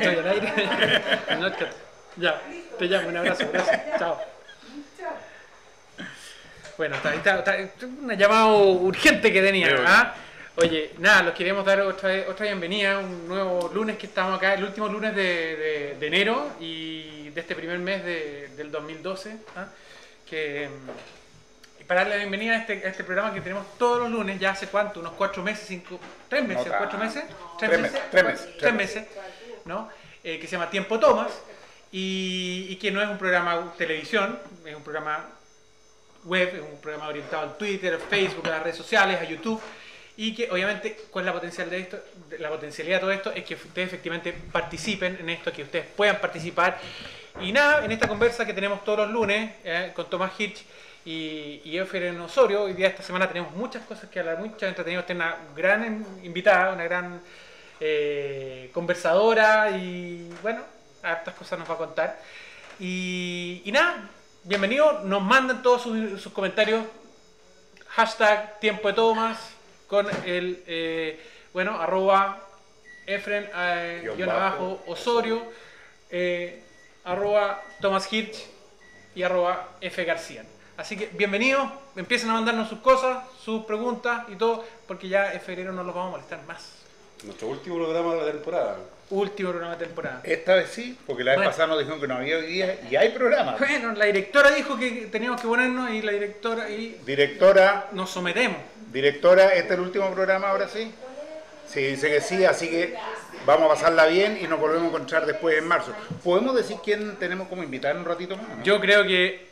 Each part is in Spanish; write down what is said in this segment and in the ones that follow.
Estoy al aire. Ya, te llamo, un abrazo, gracias. Chao. Bueno, está, está, está- una llamada urgente que tenía. ¿ah? Oye, nada, los queríamos dar otra, otra bienvenida, un nuevo lunes que estamos acá, el último lunes de, de- de enero y de este primer mes de- del 2012. ¿ah? Que, mm, para darle la bienvenida a este, a este programa que tenemos todos los lunes, ya hace cuánto, unos cuatro meses, cinco, tres meses, No cuatro meses, Tres meses, tres meses, tres tres meses, Eh, que se llama Tiempo Tomas y, que no es un programa televisión, es un programa web, es un programa orientado al Twitter, al Facebook, a las redes sociales, a YouTube. Y que obviamente, ¿cuál es la, potencial de esto? La potencialidad de todo esto? Es que ustedes efectivamente participen en esto, que ustedes puedan participar. Y nada, en esta conversa que tenemos todos los lunes eh, con Tomás Hirsch y, y Osorio, hoy día esta semana tenemos muchas cosas que hablar, muchas entretenidas. Tenemos una gran in- invitada, una gran eh, conversadora y bueno, hartas cosas nos va a contar. Y, y nada, bienvenido, nos mandan todos sus, sus comentarios, hashtag tiempo de tomas, con el, eh, bueno, arroba Efren, eh, Guión guion bajo, abajo, Osorio, eh, arroba Thomas Hirsch y arroba F García. Así que bienvenidos, empiecen a mandarnos sus cosas, sus preguntas y todo, porque ya en febrero no los vamos a molestar más. Nuestro último programa de la temporada. Último programa de temporada. Esta vez sí, porque la vez Bueno. pasada nos dijeron que no había hoy día y hay programa. Bueno, la directora dijo que teníamos que ponernos y la directora y Directora, nos sometemos. directora, ¿este es el último programa ahora sí? Sí, dice que sí, así que vamos a pasarla bien y nos volvemos a encontrar después en marzo. ¿Podemos decir quién tenemos como invitar un ratito más? no? Yo creo que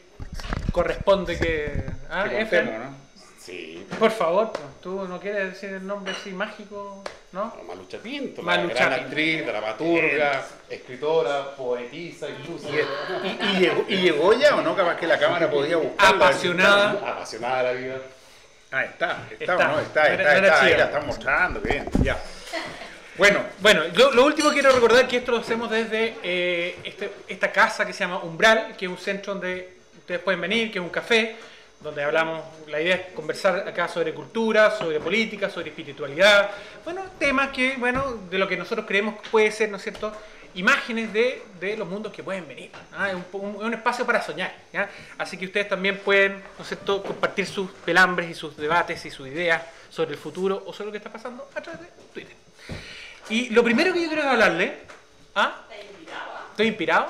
corresponde que. ¿ah, que contemos, ¿no? Sí. Por favor, pues, tú no quieres decir el nombre así mágico, ¿no? Malucha Pinto, Malucha la gran Pinto. actriz, dramaturga, escritora, poetisa, incluso. Y, y- y llegó, ¿Y llegó ya o no? Capaz que la cámara podía buscar. Apasionada. Apasionada de la vida. Ah, está, está, Está. o no, está, No está, no está, ahí la están mostrando, bien, ya. Bueno, Bueno, lo, lo último quiero recordar que esto lo hacemos desde eh, este- esta casa que se llama Umbral, que es un centro donde ustedes pueden venir, que es un café, donde hablamos, la idea es conversar acá sobre cultura, sobre política, sobre espiritualidad, bueno, temas que, bueno, de lo que nosotros creemos que puede ser, ¿no es cierto?, imágenes de, de los mundos que pueden venir. ¿ah? Es un, un- un espacio para soñar. ¿ya? Así que ustedes también pueden, ¿no es cierto?, compartir sus pelambres y sus debates y sus ideas sobre el futuro o sobre lo que está pasando a través de Twitter. Y lo primero que yo quiero hablarle. ¿Ah? ¿Estoy inspirado?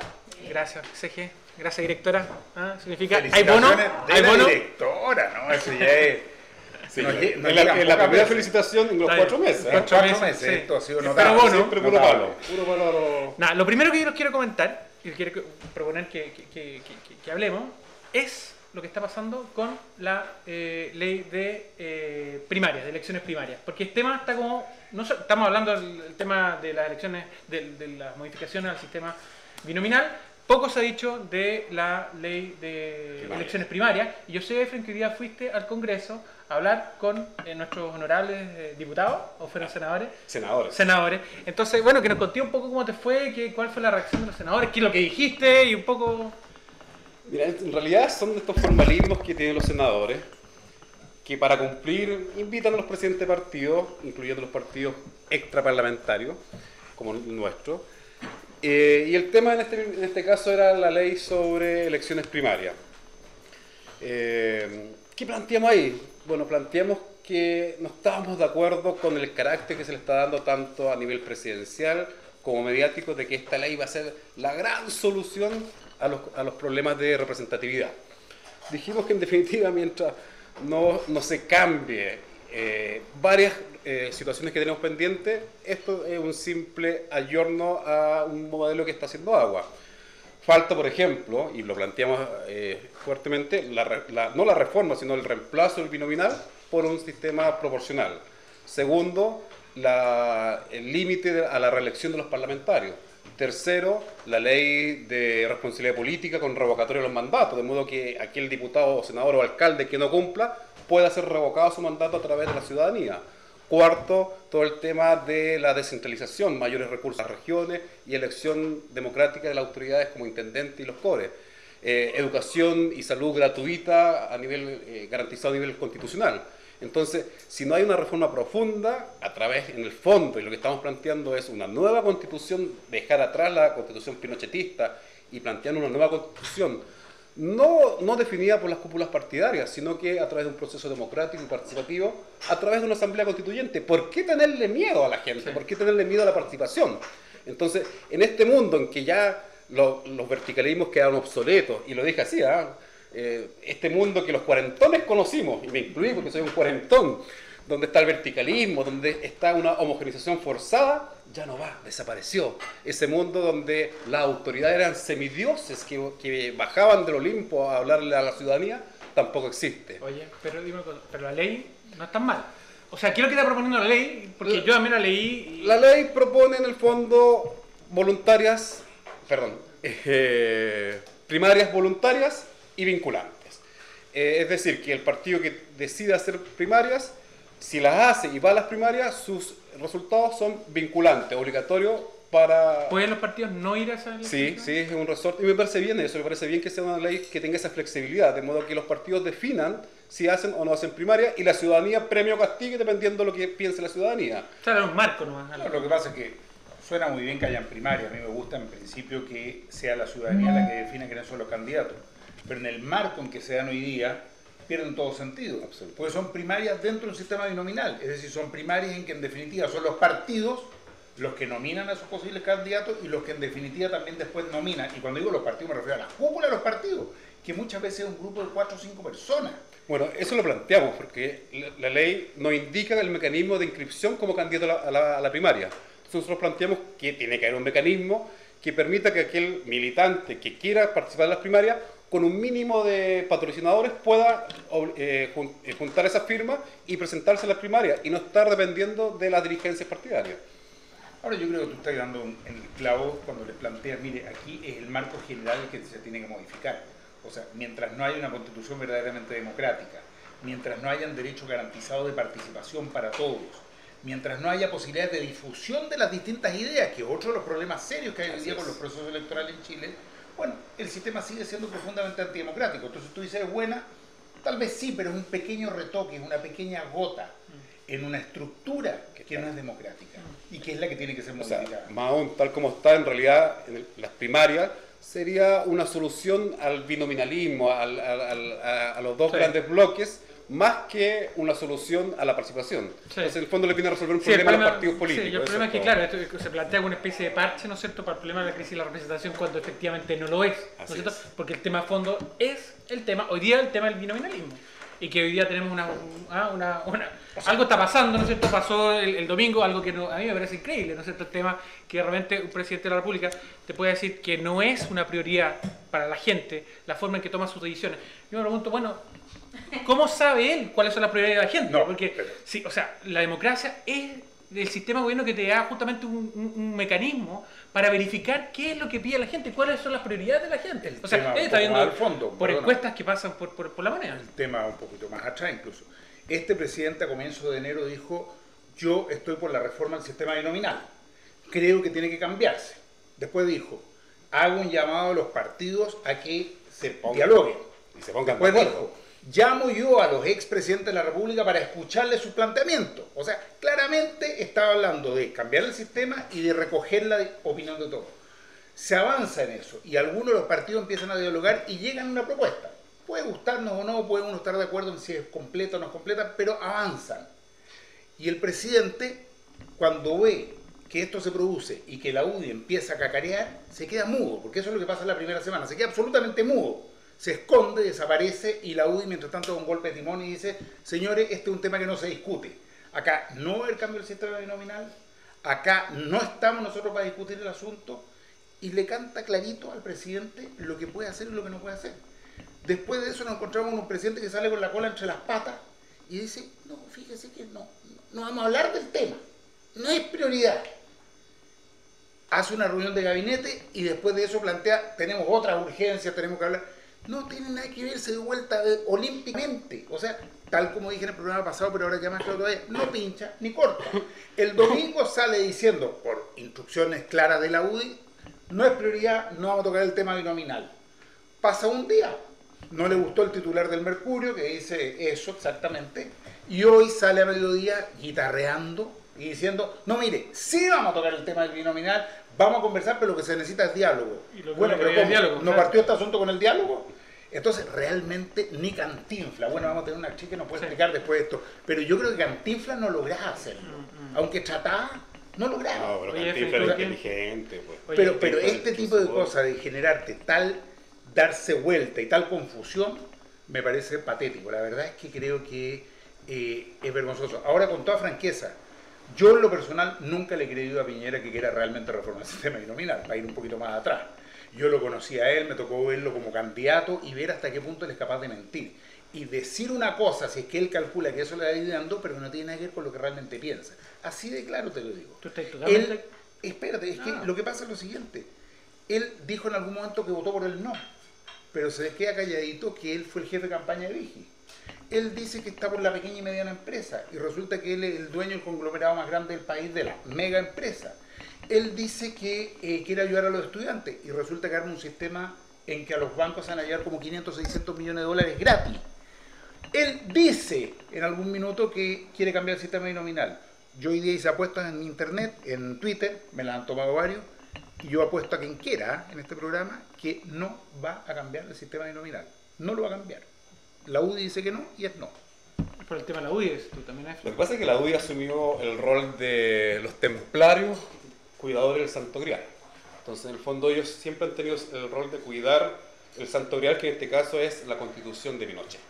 Gracias, CG. Gracias, directora. ¿Ah? Significa. ¿Hay bono? de ¿Hay la bono? directora, ¿no? Eso ya es... Sí, Nos lle- nos en la, en la primera veces. felicitación en los Está cuatro meses. ¿eh? Cuatro Cuatro meses, meses, sí. esto ha sido Pero notable. bono. Siempre puro Notable. palo. Puro palo Nada, lo primero que yo les quiero comentar y quiero proponer que, que- que- que- que hablemos es lo que está pasando con la eh, ley de eh, primarias, de elecciones primarias. Porque el tema está como. No, estamos hablando del el tema de las elecciones, de, de las modificaciones al sistema binominal. Poco se ha dicho de la ley de elecciones primarias. Y yo sé, Efren, que hoy día fuiste al Congreso a hablar con eh, nuestros honorables eh, diputados, o fueron senadores, senadores. senadores. Entonces, bueno, que nos conté un poco cómo te fue, que, cuál fue la reacción de los senadores, qué es lo que dijiste y un poco... Mira, en realidad son estos formalismos que tienen los senadores, que para cumplir invitan a los presidentes de partidos, incluyendo los partidos extraparlamentarios, como el nuestro. Eh, y el tema en este, en este caso era la ley sobre elecciones primarias. Eh, ¿Qué planteamos ahí? Bueno, planteamos que no estábamos de acuerdo con el carácter que se le está dando tanto a nivel presidencial como mediático de que esta ley va a ser la gran solución a los, a los problemas de representatividad. Dijimos que en definitiva mientras no, no se cambie eh, varias eh, situaciones que tenemos pendientes, esto es un simple ayorno a un modelo que está haciendo agua. Falta, por ejemplo, y lo planteamos eh, fuertemente, la la- no la reforma, sino el reemplazo del binominal por un sistema proporcional. Segundo, la- el límite a la reelección de los parlamentarios. Tercero, la ley de responsabilidad política con revocatoria de los mandatos, de modo que aquel diputado, senador o alcalde que no cumpla pueda ser revocado su mandato a través de la ciudadanía. Cuarto, todo el tema de la descentralización, mayores recursos a las regiones y elección democrática de las autoridades como intendente y los CORE. Eh, educación y salud gratuita a nivel, eh, garantizado a nivel constitucional. Entonces, si no hay una reforma profunda, a través, en el fondo, y lo que estamos planteando es una nueva constitución, dejar atrás la constitución pinochetista y plantear una nueva constitución, no, no definida por las cúpulas partidarias, sino que a través de un proceso democrático y participativo, a través de una asamblea constituyente. ¿Por qué tenerle miedo a la gente? ¿Por qué tenerle miedo a la participación? Entonces, en este mundo en que ya los, los verticalismos quedaron obsoletos, y lo dije así, ¿ah? Eh, este mundo que los cuarentones conocimos, y me incluí porque soy un cuarentón, donde está el verticalismo, donde está una homogenización forzada, ya no va, desapareció. Ese mundo donde las autoridades eran semidioses que, que bajaban del Olimpo a hablarle a la ciudadanía, tampoco existe. Oye, pero dime pero la ley no es tan mal. O sea, ¿qué es lo que está proponiendo la ley? Porque yo también la leí y... La ley propone en el fondo voluntarias, perdón, eh, primarias voluntarias y vinculantes. Eh, es decir, que el partido que decida hacer primarias, si las hace y va a las primarias, sus resultados son vinculantes, obligatorios para... ¿Pueden los partidos no ir a esa elección? Sí, sí, es un resorte. Y me parece bien eso, me parece bien que sea una ley que tenga esa flexibilidad, de modo que los partidos definan si hacen o no hacen primaria y la ciudadanía premio o castigue dependiendo de lo que piense la ciudadanía. O sea, era un marco nomás. No, lo que pasa es que suena muy bien que hayan primaria. A mí me gusta en principio que sea la ciudadanía la que defina quiénes son los candidatos. Pero en el marco en que se dan hoy día, pierden todo sentido. Porque son primarias dentro de un sistema binominal. Es decir, son primarias en que en definitiva son los partidos los que nominan a sus posibles candidatos y los que en definitiva también después nominan. Y cuando digo los partidos me refiero a la cúpula de los partidos, que muchas veces es un grupo de cuatro o cinco personas. Bueno, eso lo planteamos porque la, ley no indica el mecanismo de inscripción como candidato a la- a la primaria. Entonces nosotros planteamos que tiene que haber un mecanismo que permita que aquel militante que quiera participar en las primarias con un mínimo de patrocinadores pueda eh, eh, juntar esas firmas y presentarse a las primarias y no estar dependiendo de las dirigencias partidarias. Ahora yo creo que tú estás dando un- en el clavo cuando les planteas, mire, aquí es el marco general que se tiene que modificar. O sea, mientras no haya una constitución verdaderamente democrática, mientras no hayan derechos garantizados de participación para todos, mientras no haya posibilidades de difusión de las distintas ideas, que es otro de los problemas serios que hay hoy día con los procesos electorales en Chile, bueno, el sistema sigue siendo profundamente antidemocrático. Entonces tú dices, es buena, tal vez sí, pero es un pequeño retoque, es una pequeña gota en una estructura que no es democrática y que es la que tiene que ser O sea, modificada. más aún, tal como está en realidad en el- las primarias, sería una solución al binominalismo, al- al- al- a, a los dos Sí. grandes bloques, más que una solución a la participación. Sí. Entonces, en el fondo le viene a resolver un Sí, problema a los partidos políticos. sí, el problema es que, todo. claro, esto se plantea una especie de parche, ¿no es cierto?, para el problema de la crisis de la representación cuando efectivamente no lo es, ¿no es cierto? Porque el tema fondo es el tema, hoy día el tema del binominalismo. Y que hoy día tenemos una, ah, una, una- algo está pasando, ¿no es cierto? Pasó el, el domingo, algo que no- a mí me parece increíble, ¿no es cierto? El tema que realmente un presidente de la República te puede decir que no es una prioridad para la gente la forma en que toma sus decisiones. Yo me pregunto, bueno, ¿cómo sabe él cuáles son las prioridades de la gente? No, Porque, pero- sí, o sea, la democracia es el sistema de gobierno que te da justamente un, un- un mecanismo para verificar qué es lo que pide la gente, cuáles son las prioridades de la gente. El o sea, él está viendo fondo, por perdona. encuestas que pasan por, por, por la moneda. el tema un poquito más atrás incluso. Este presidente a comienzos de enero dijo, yo estoy por la reforma del sistema binominal, creo que tiene que cambiarse. Después dijo, hago un llamado a los partidos a que se dialoguen. Y se pongan de Después acuerdo. dijo, llamo yo a los expresidentes de la República para escucharles sus planteamientos. O sea, claramente estaba hablando de cambiar el sistema y de recoger la opinión de todos. Se avanza en eso y algunos de los partidos empiezan a dialogar y llegan a una propuesta. Puede gustarnos o no, puede uno estar de acuerdo en si es completa o no es completa, pero avanzan. Y el presidente, cuando ve que esto se produce y que la UDI empieza a cacarear, se queda mudo, porque eso es lo que pasa en la primera semana, se queda absolutamente mudo, se esconde, desaparece y la UDI mientras tanto da un golpe de timón y dice, señores, este es un tema que no se discute. Acá no haber cambio del sistema binominal, acá no estamos nosotros para discutir el asunto y le canta clarito al presidente lo que puede hacer y lo que no puede hacer. Después de eso nos encontramos con un presidente que sale con la cola entre las patas y dice, no, fíjese que no, no vamos a hablar del tema, no es prioridad. Hace una reunión de gabinete y después de eso plantea, tenemos otras urgencias, tenemos que hablar. No tiene nada que ver, se dio vuelta eh, olímpicamente. O sea, tal como dije en el programa pasado, pero ahora ya más claro todavía, no pincha ni corta. El domingo sale diciendo, por instrucciones claras de la UDI, no es prioridad, no vamos a tocar el tema binominal. Pasa un día, no le gustó el titular del Mercurio, que dice eso exactamente, Y hoy sale a mediodía guitarreando y diciendo, no mire, sí vamos a tocar el tema del binominal, vamos a conversar, pero lo que se necesita es diálogo. Y lo que bueno, no pero diálogo, ¿no claro. partió este asunto con el diálogo? Entonces, realmente ni Cantinfla, bueno, vamos a tener una chica que nos puede Sí. explicar después de esto, pero yo creo que Cantinfla no lograba hacerlo. Mm, Aunque trataba, no lograba. No, pero Oye, Felipe, era inteligente, pues. Oye, pero, pero este tipo de cosas, de generarte tal, darse vuelta y tal confusión, me parece patético. La verdad es que creo que eh, es vergonzoso. Ahora, con toda franqueza, yo en lo personal nunca le he creído a Piñera que quiera realmente reformar el sistema binominal, para ir un poquito más atrás. Yo lo conocí a él, me tocó verlo como candidato y ver hasta qué punto él es capaz de mentir. Y decir una cosa, si es que él calcula que eso le va ayudando, pero que no tiene nada que ver con lo que realmente piensa. Así de claro te lo digo. Tú estás totalmente... Él, espérate, es que lo que pasa es lo siguiente. Él dijo en algún momento que votó por el no, pero se queda calladito que él fue el jefe de campaña de Vigi. Él dice que está por la pequeña y mediana empresa y resulta que él es el dueño del conglomerado más grande del país de la mega empresa. Él dice que eh, quiere ayudar a los estudiantes y resulta que arma un sistema en que a los bancos se van a llevar como 500, 600 millones de dólares gratis. Él dice en algún minuto que quiere cambiar el sistema binominal. Yo hoy día hice apuestas en internet, en Twitter, me las han tomado varios, y yo apuesto a quien quiera en este programa que no va a cambiar el sistema binominal. No lo va a cambiar. La UDI dice que no y es no. Por el tema de la UDI, tú también has... Lo que pasa es que la UDI asumió el rol de los templarios cuidadores del Santo Grial. Entonces, en el fondo, ellos siempre han tenido el rol de cuidar el Santo Grial, que en este caso es la constitución de Pinochet.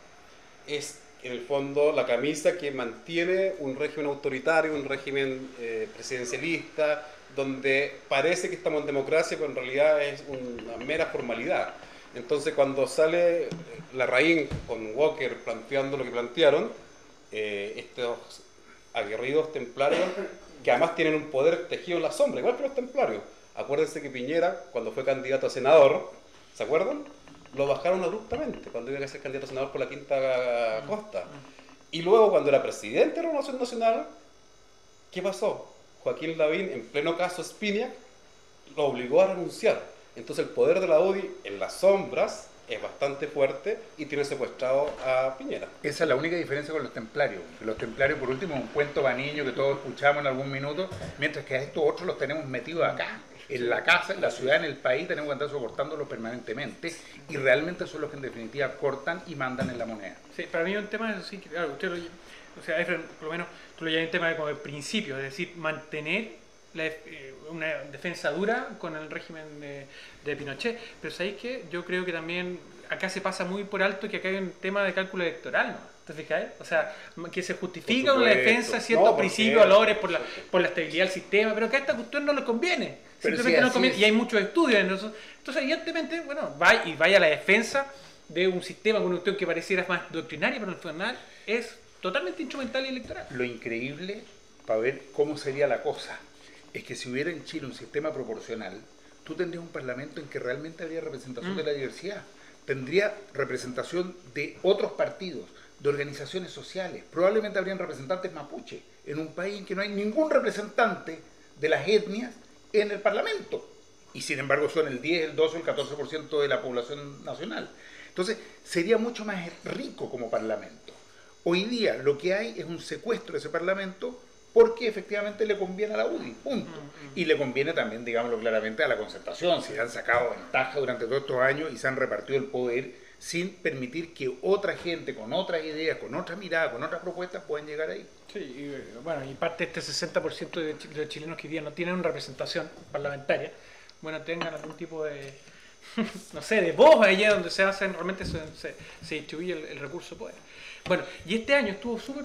Es, en el fondo, la camisa que mantiene un régimen autoritario, un régimen eh, presidencialista, donde parece que estamos en democracia, pero en realidad es una mera formalidad. Entonces, cuando sale eh, la raíz con Walker planteando lo que plantearon, eh, estos aguerridos templarios, que además tienen un poder tejido en la sombra, igual que los templarios. Acuérdense que Piñera, cuando fue candidato a senador, ¿se acuerdan? Lo bajaron abruptamente cuando iba a ser candidato a senador por la Quinta Costa. Y luego, cuando era presidente de la Renovación Nacional, ¿qué pasó? Joaquín Lavín, en pleno caso Spinac, lo obligó a renunciar. Entonces el poder de la UDI en las sombras es bastante fuerte y tiene secuestrado a Piñera. Esa es la única diferencia con los templarios. Los templarios, por último, es un cuento vaniño que todos escuchamos en algún minuto, mientras que a estos otros los tenemos metidos acá, en la casa, en la ciudad, en el país, tenemos que andar soportándolos permanentemente y realmente son los que en definitiva cortan y mandan en la moneda. Sí, para mí es un tema, sí, que, claro, usted lo, o sea, Efraín, por lo menos tú lo llamas un tema de, como de principio, es decir, mantener la eh, una defensa dura con el régimen de, de Pinochet. Pero sabéis que yo creo que también acá se pasa muy por alto que acá hay un tema de cálculo electoral, ¿no? ¿Te fijáis? O sea, que se justifica una defensa de ciertos No, ¿por principios, valores, por la, por la estabilidad del sistema, pero que a esta cuestión no le conviene. Pero Simplemente no conviene. es. Y hay muchos estudios en eso. Entonces, evidentemente, bueno, va y vaya a la defensa de un sistema con una cuestión que pareciera más doctrinaria, pero al final es totalmente instrumental y electoral. Lo increíble, para ver cómo sería la cosa, es que si hubiera en Chile un sistema proporcional, tú tendrías un parlamento en que realmente habría representación Mm. de la diversidad. Tendría representación de otros partidos, de organizaciones sociales. Probablemente habrían representantes mapuche en un país en que no hay ningún representante de las etnias en el parlamento. Y sin embargo son el 10, el 12, el 14% de la población nacional. Entonces sería mucho más rico como parlamento. Hoy día lo que hay es un secuestro de ese parlamento porque efectivamente le conviene a la UDI, punto. Y le conviene también, digámoslo claramente, a la concertación. Si han sacado ventaja durante todos estos años y se han repartido el poder sin permitir que otra gente con otras ideas, con otra mirada, con otras propuestas puedan llegar ahí. Sí, y, eh, bueno, y parte de este 60% de, los chilenos que hoy día no tienen una representación parlamentaria, bueno, tengan algún tipo de, no sé, de voz allá donde se hacen, realmente se, se, se distribuye el, el recurso de poder. Bueno, y este año estuvo súper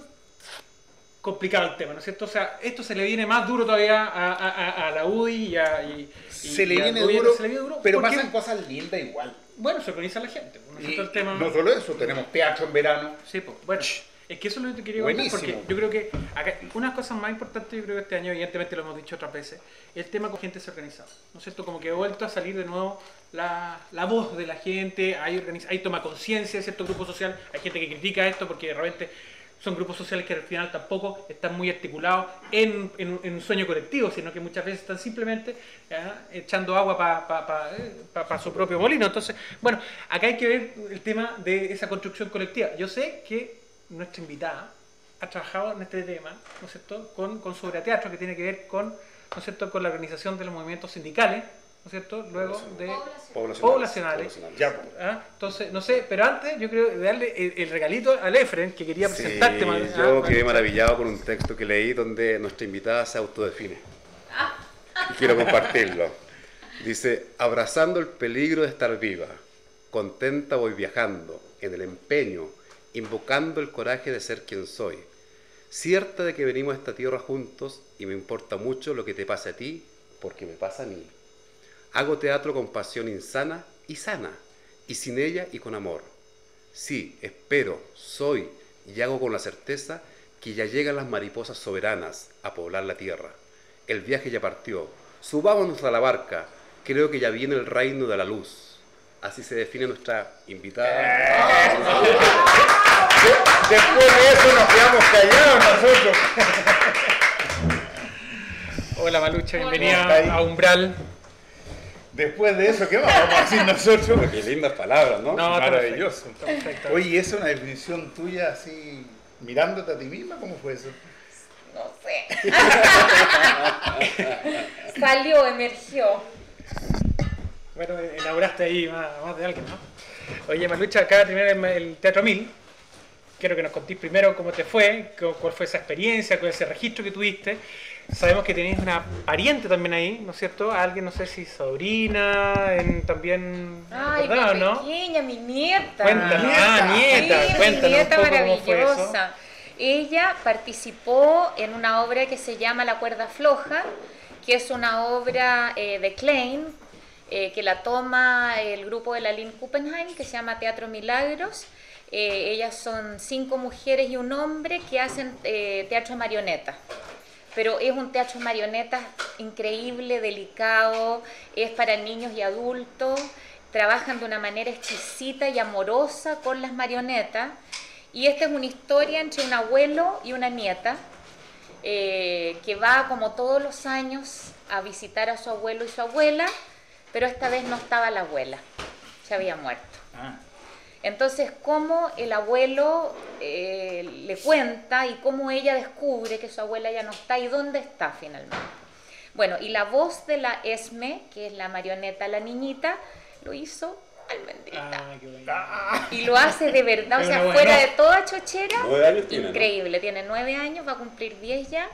complicado el tema, ¿no es cierto? O sea, esto se le viene más duro todavía a, a- a- a la UDI y a... y- Se le y viene gobierno, duro, se le viene duro pero pasan cosas lindas igual. Bueno, se organiza la gente, ¿no es Y cierto? El tema... no solo eso, tenemos teatro en verano. Sí, pues, bueno, es que eso es lo que te quería contar porque yo creo que acá, una de las cosas más importantes yo creo que este año, evidentemente lo hemos dicho otras veces, es el tema con gente se organizada. ¿No es cierto? Como que ha vuelto a salir de nuevo la, la voz de la gente, hay, organiza- hay toma conciencia de cierto grupo social, hay gente que critica esto porque de repente son grupos sociales que al final tampoco están muy articulados en, en- un sueño colectivo, sino que muchas veces están simplemente echando agua para su propio molino. Entonces, bueno, acá hay que ver el tema de esa construcción colectiva. Yo sé que nuestra invitada ha trabajado en este tema, ¿no es cierto?, con, con de teatro que tiene que ver con, ¿no con la organización de los movimientos sindicales, ¿no es cierto?, luego de Poblacionales. poblacionales. Ya, pues. ¿Ah? Entonces, no sé, pero antes yo creo darle el, el regalito al Efren que quería Sí, presentarte. man- yo ah, quedé man- maravillado con un texto que leí donde nuestra invitada se autodefine. Y quiero compartirlo. Dice, abrazando el peligro de estar viva, contenta voy viajando, en el empeño, invocando el coraje de ser quien soy. Cierta de que venimos a esta tierra juntos y me importa mucho lo que te pase a ti, porque me pasa a mí. Hago teatro con pasión insana y sana, y sin ella y con amor. Sí, espero, soy y hago con la certeza que ya llegan las mariposas soberanas a poblar la tierra. El viaje ya partió. Subámonos a la barca. Creo que ya viene el reino de la luz. Así se define nuestra invitada. Después de eso nos quedamos callados nosotros. Hola Malucha, ¿Cómo bienvenida a Umbral. Después de eso, ¿qué más vamos a decir nosotros? Qué lindas palabras, ¿no? Maravilloso. perfecto. Oye, ¿esa es una definición tuya así, mirándote a ti misma? ¿Cómo fue eso? No sé. Salió, emergió. Bueno, inauguraste ahí más, más de alguien, ¿no? Oye, Malucha, acaba de terminar el, el Teatro Mil. Quiero que nos contéis primero cómo te fue, cu- cuál fue esa experiencia, cuál es ese registro que tuviste. Sabemos que tenéis una pariente también ahí, ¿no es cierto? Alguien, no sé si sobrina, en, también... Ay, ¿verdad, mi no? pequeña, mi nieta. Cuéntanos, ah, nieta, Sí, mi nieta un poco cómo fue eso. maravillosa. Ella participó en una obra que se llama La cuerda floja, que es una obra eh, de Klein, eh, que la toma el grupo de la Lynn Kuppenheim, que se llama Teatro Milagros. Eh, ellas son cinco mujeres y un hombre que hacen eh, teatro marioneta. Pero es un teatro marioneta increíble, delicado, es para niños y adultos, trabajan de una manera exquisita y amorosa con las marionetas. Y esta es una historia entre un abuelo y una nieta, eh, que va como todos los años a visitar a su abuelo y su abuela, pero esta vez no estaba la abuela, se había muerto. Entonces, cómo el abuelo eh, le cuenta y cómo ella descubre que su abuela ya no está y dónde está finalmente. Bueno, y la voz de la Esme, que es la marioneta, la niñita, lo hizo Almendrita. Ah. Y lo hace de verdad, o sea, fuera de toda chochera. Nueve años tiene, ¿no? Increíble, tiene nueve años, va a cumplir diez ya.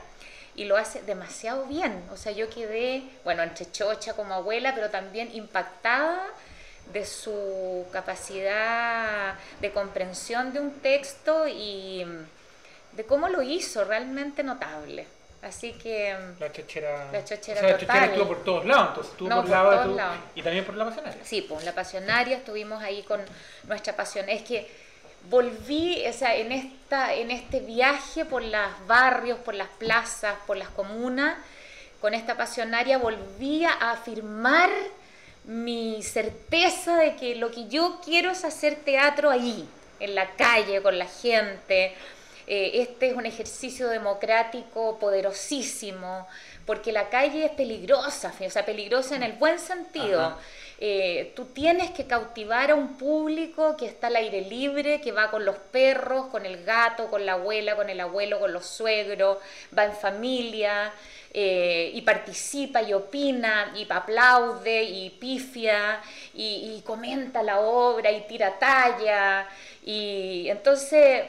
Y lo hace demasiado bien. O sea, yo quedé, bueno, entre chocha como abuela, pero también impactada de su capacidad de comprensión de un texto y de cómo lo hizo, realmente notable. Así que La chochera. La chochera o sea, la chochera estuvo por todos lados, entonces estuvo No, por de todos lados. y también por la pasionaria. Sí, pues la pasionaria estuvimos ahí con nuestra pasión. Es que volví, o sea, en, esta, en este viaje por los barrios, por las plazas, por las comunas, con esta pasionaria volví a afirmar mi certeza de que lo que yo quiero es hacer teatro ahí, en la calle, con la gente. Eh, este es un ejercicio democrático poderosísimo, porque la calle es peligrosa, o sea, peligrosa en el buen sentido. Eh, tú tienes que cautivar a un público que está al aire libre, que va con los perros, con el gato, con la abuela, con el abuelo, con los suegros, va en familia eh, y participa y opina y aplaude y pifia y, y comenta la obra y tira talla. Y entonces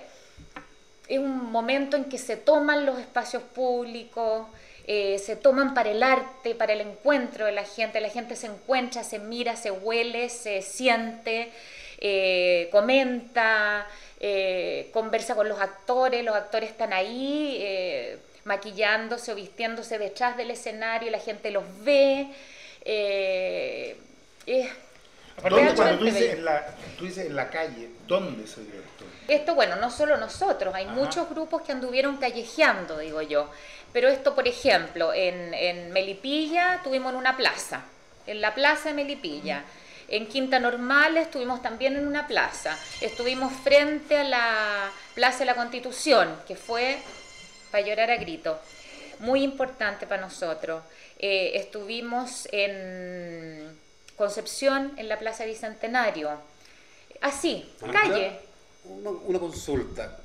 es un momento en que se toman los espacios públicos, eh, se toman para el arte, para el encuentro de la gente, la gente se encuentra, se mira, se huele, se siente, eh, comenta, eh, conversa con los actores, los actores están ahí maquillándose o vistiéndose detrás del escenario, la gente los ve. eh, es Aparte, ¿Dónde, Realmente cuando tú dices, en la, tú dices en la calle, ¿dónde se dio esto? Esto, bueno, no solo nosotros, hay Ajá. muchos grupos que anduvieron callejeando, digo yo. Pero esto, por ejemplo, en, en Melipilla tuvimos en una plaza, en la plaza de Melipilla. En Quinta Normal estuvimos también en una plaza. Estuvimos frente a la Plaza de la Constitución, que fue para llorar a grito. Muy importante para nosotros. Eh, estuvimos en Concepción, en la Plaza Bicentenario. Así, calle. Una, una consulta.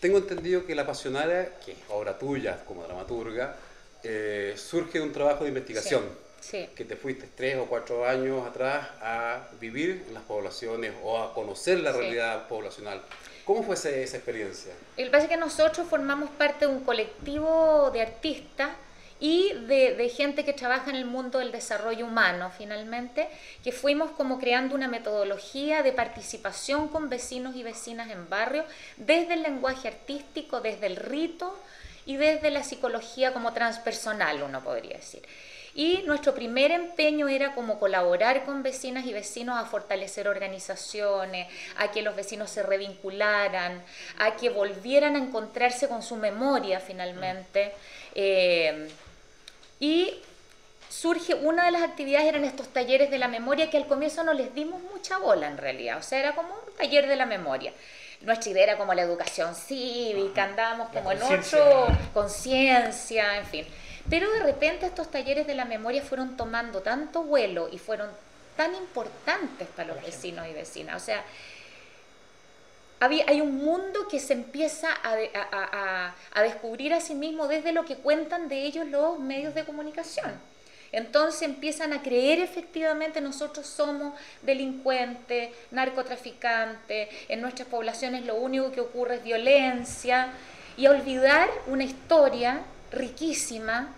tengo entendido que La Pasionaria, que es obra tuya como dramaturga, eh, surge de un trabajo de investigación. Sí. Que te fuiste tres o cuatro años atrás a vivir en las poblaciones o a conocer la Sí. realidad poblacional. ¿Cómo fue esa experiencia? El pasa es que nosotros formamos parte de un colectivo de artistas y de, de gente que trabaja en el mundo del desarrollo humano, finalmente, que fuimos como creando una metodología de participación con vecinos y vecinas en barrio, desde el lenguaje artístico, desde el rito y desde la psicología como transpersonal, uno podría decir. Y nuestro primer empeño era como colaborar con vecinas y vecinos a fortalecer organizaciones, a que los vecinos se revincularan, a que volvieran a encontrarse con su memoria finalmente. Eh, y surge una de las actividades eran estos talleres de la memoria que al comienzo no les dimos mucha bola en realidad, o sea, era como un taller de la memoria. Nuestra idea era como la educación cívica, andábamos como en otro, conciencia, en fin. Pero de repente estos talleres de la memoria fueron tomando tanto vuelo y fueron tan importantes para los vecinos y vecinas. O sea, hay un mundo que se empieza a- a descubrir a sí mismo desde lo que cuentan de ellos los medios de comunicación. Entonces empiezan a creer efectivamente nosotros somos delincuentes, narcotraficantes, en nuestras poblaciones lo único que ocurre es violencia y a olvidar una historia riquísima,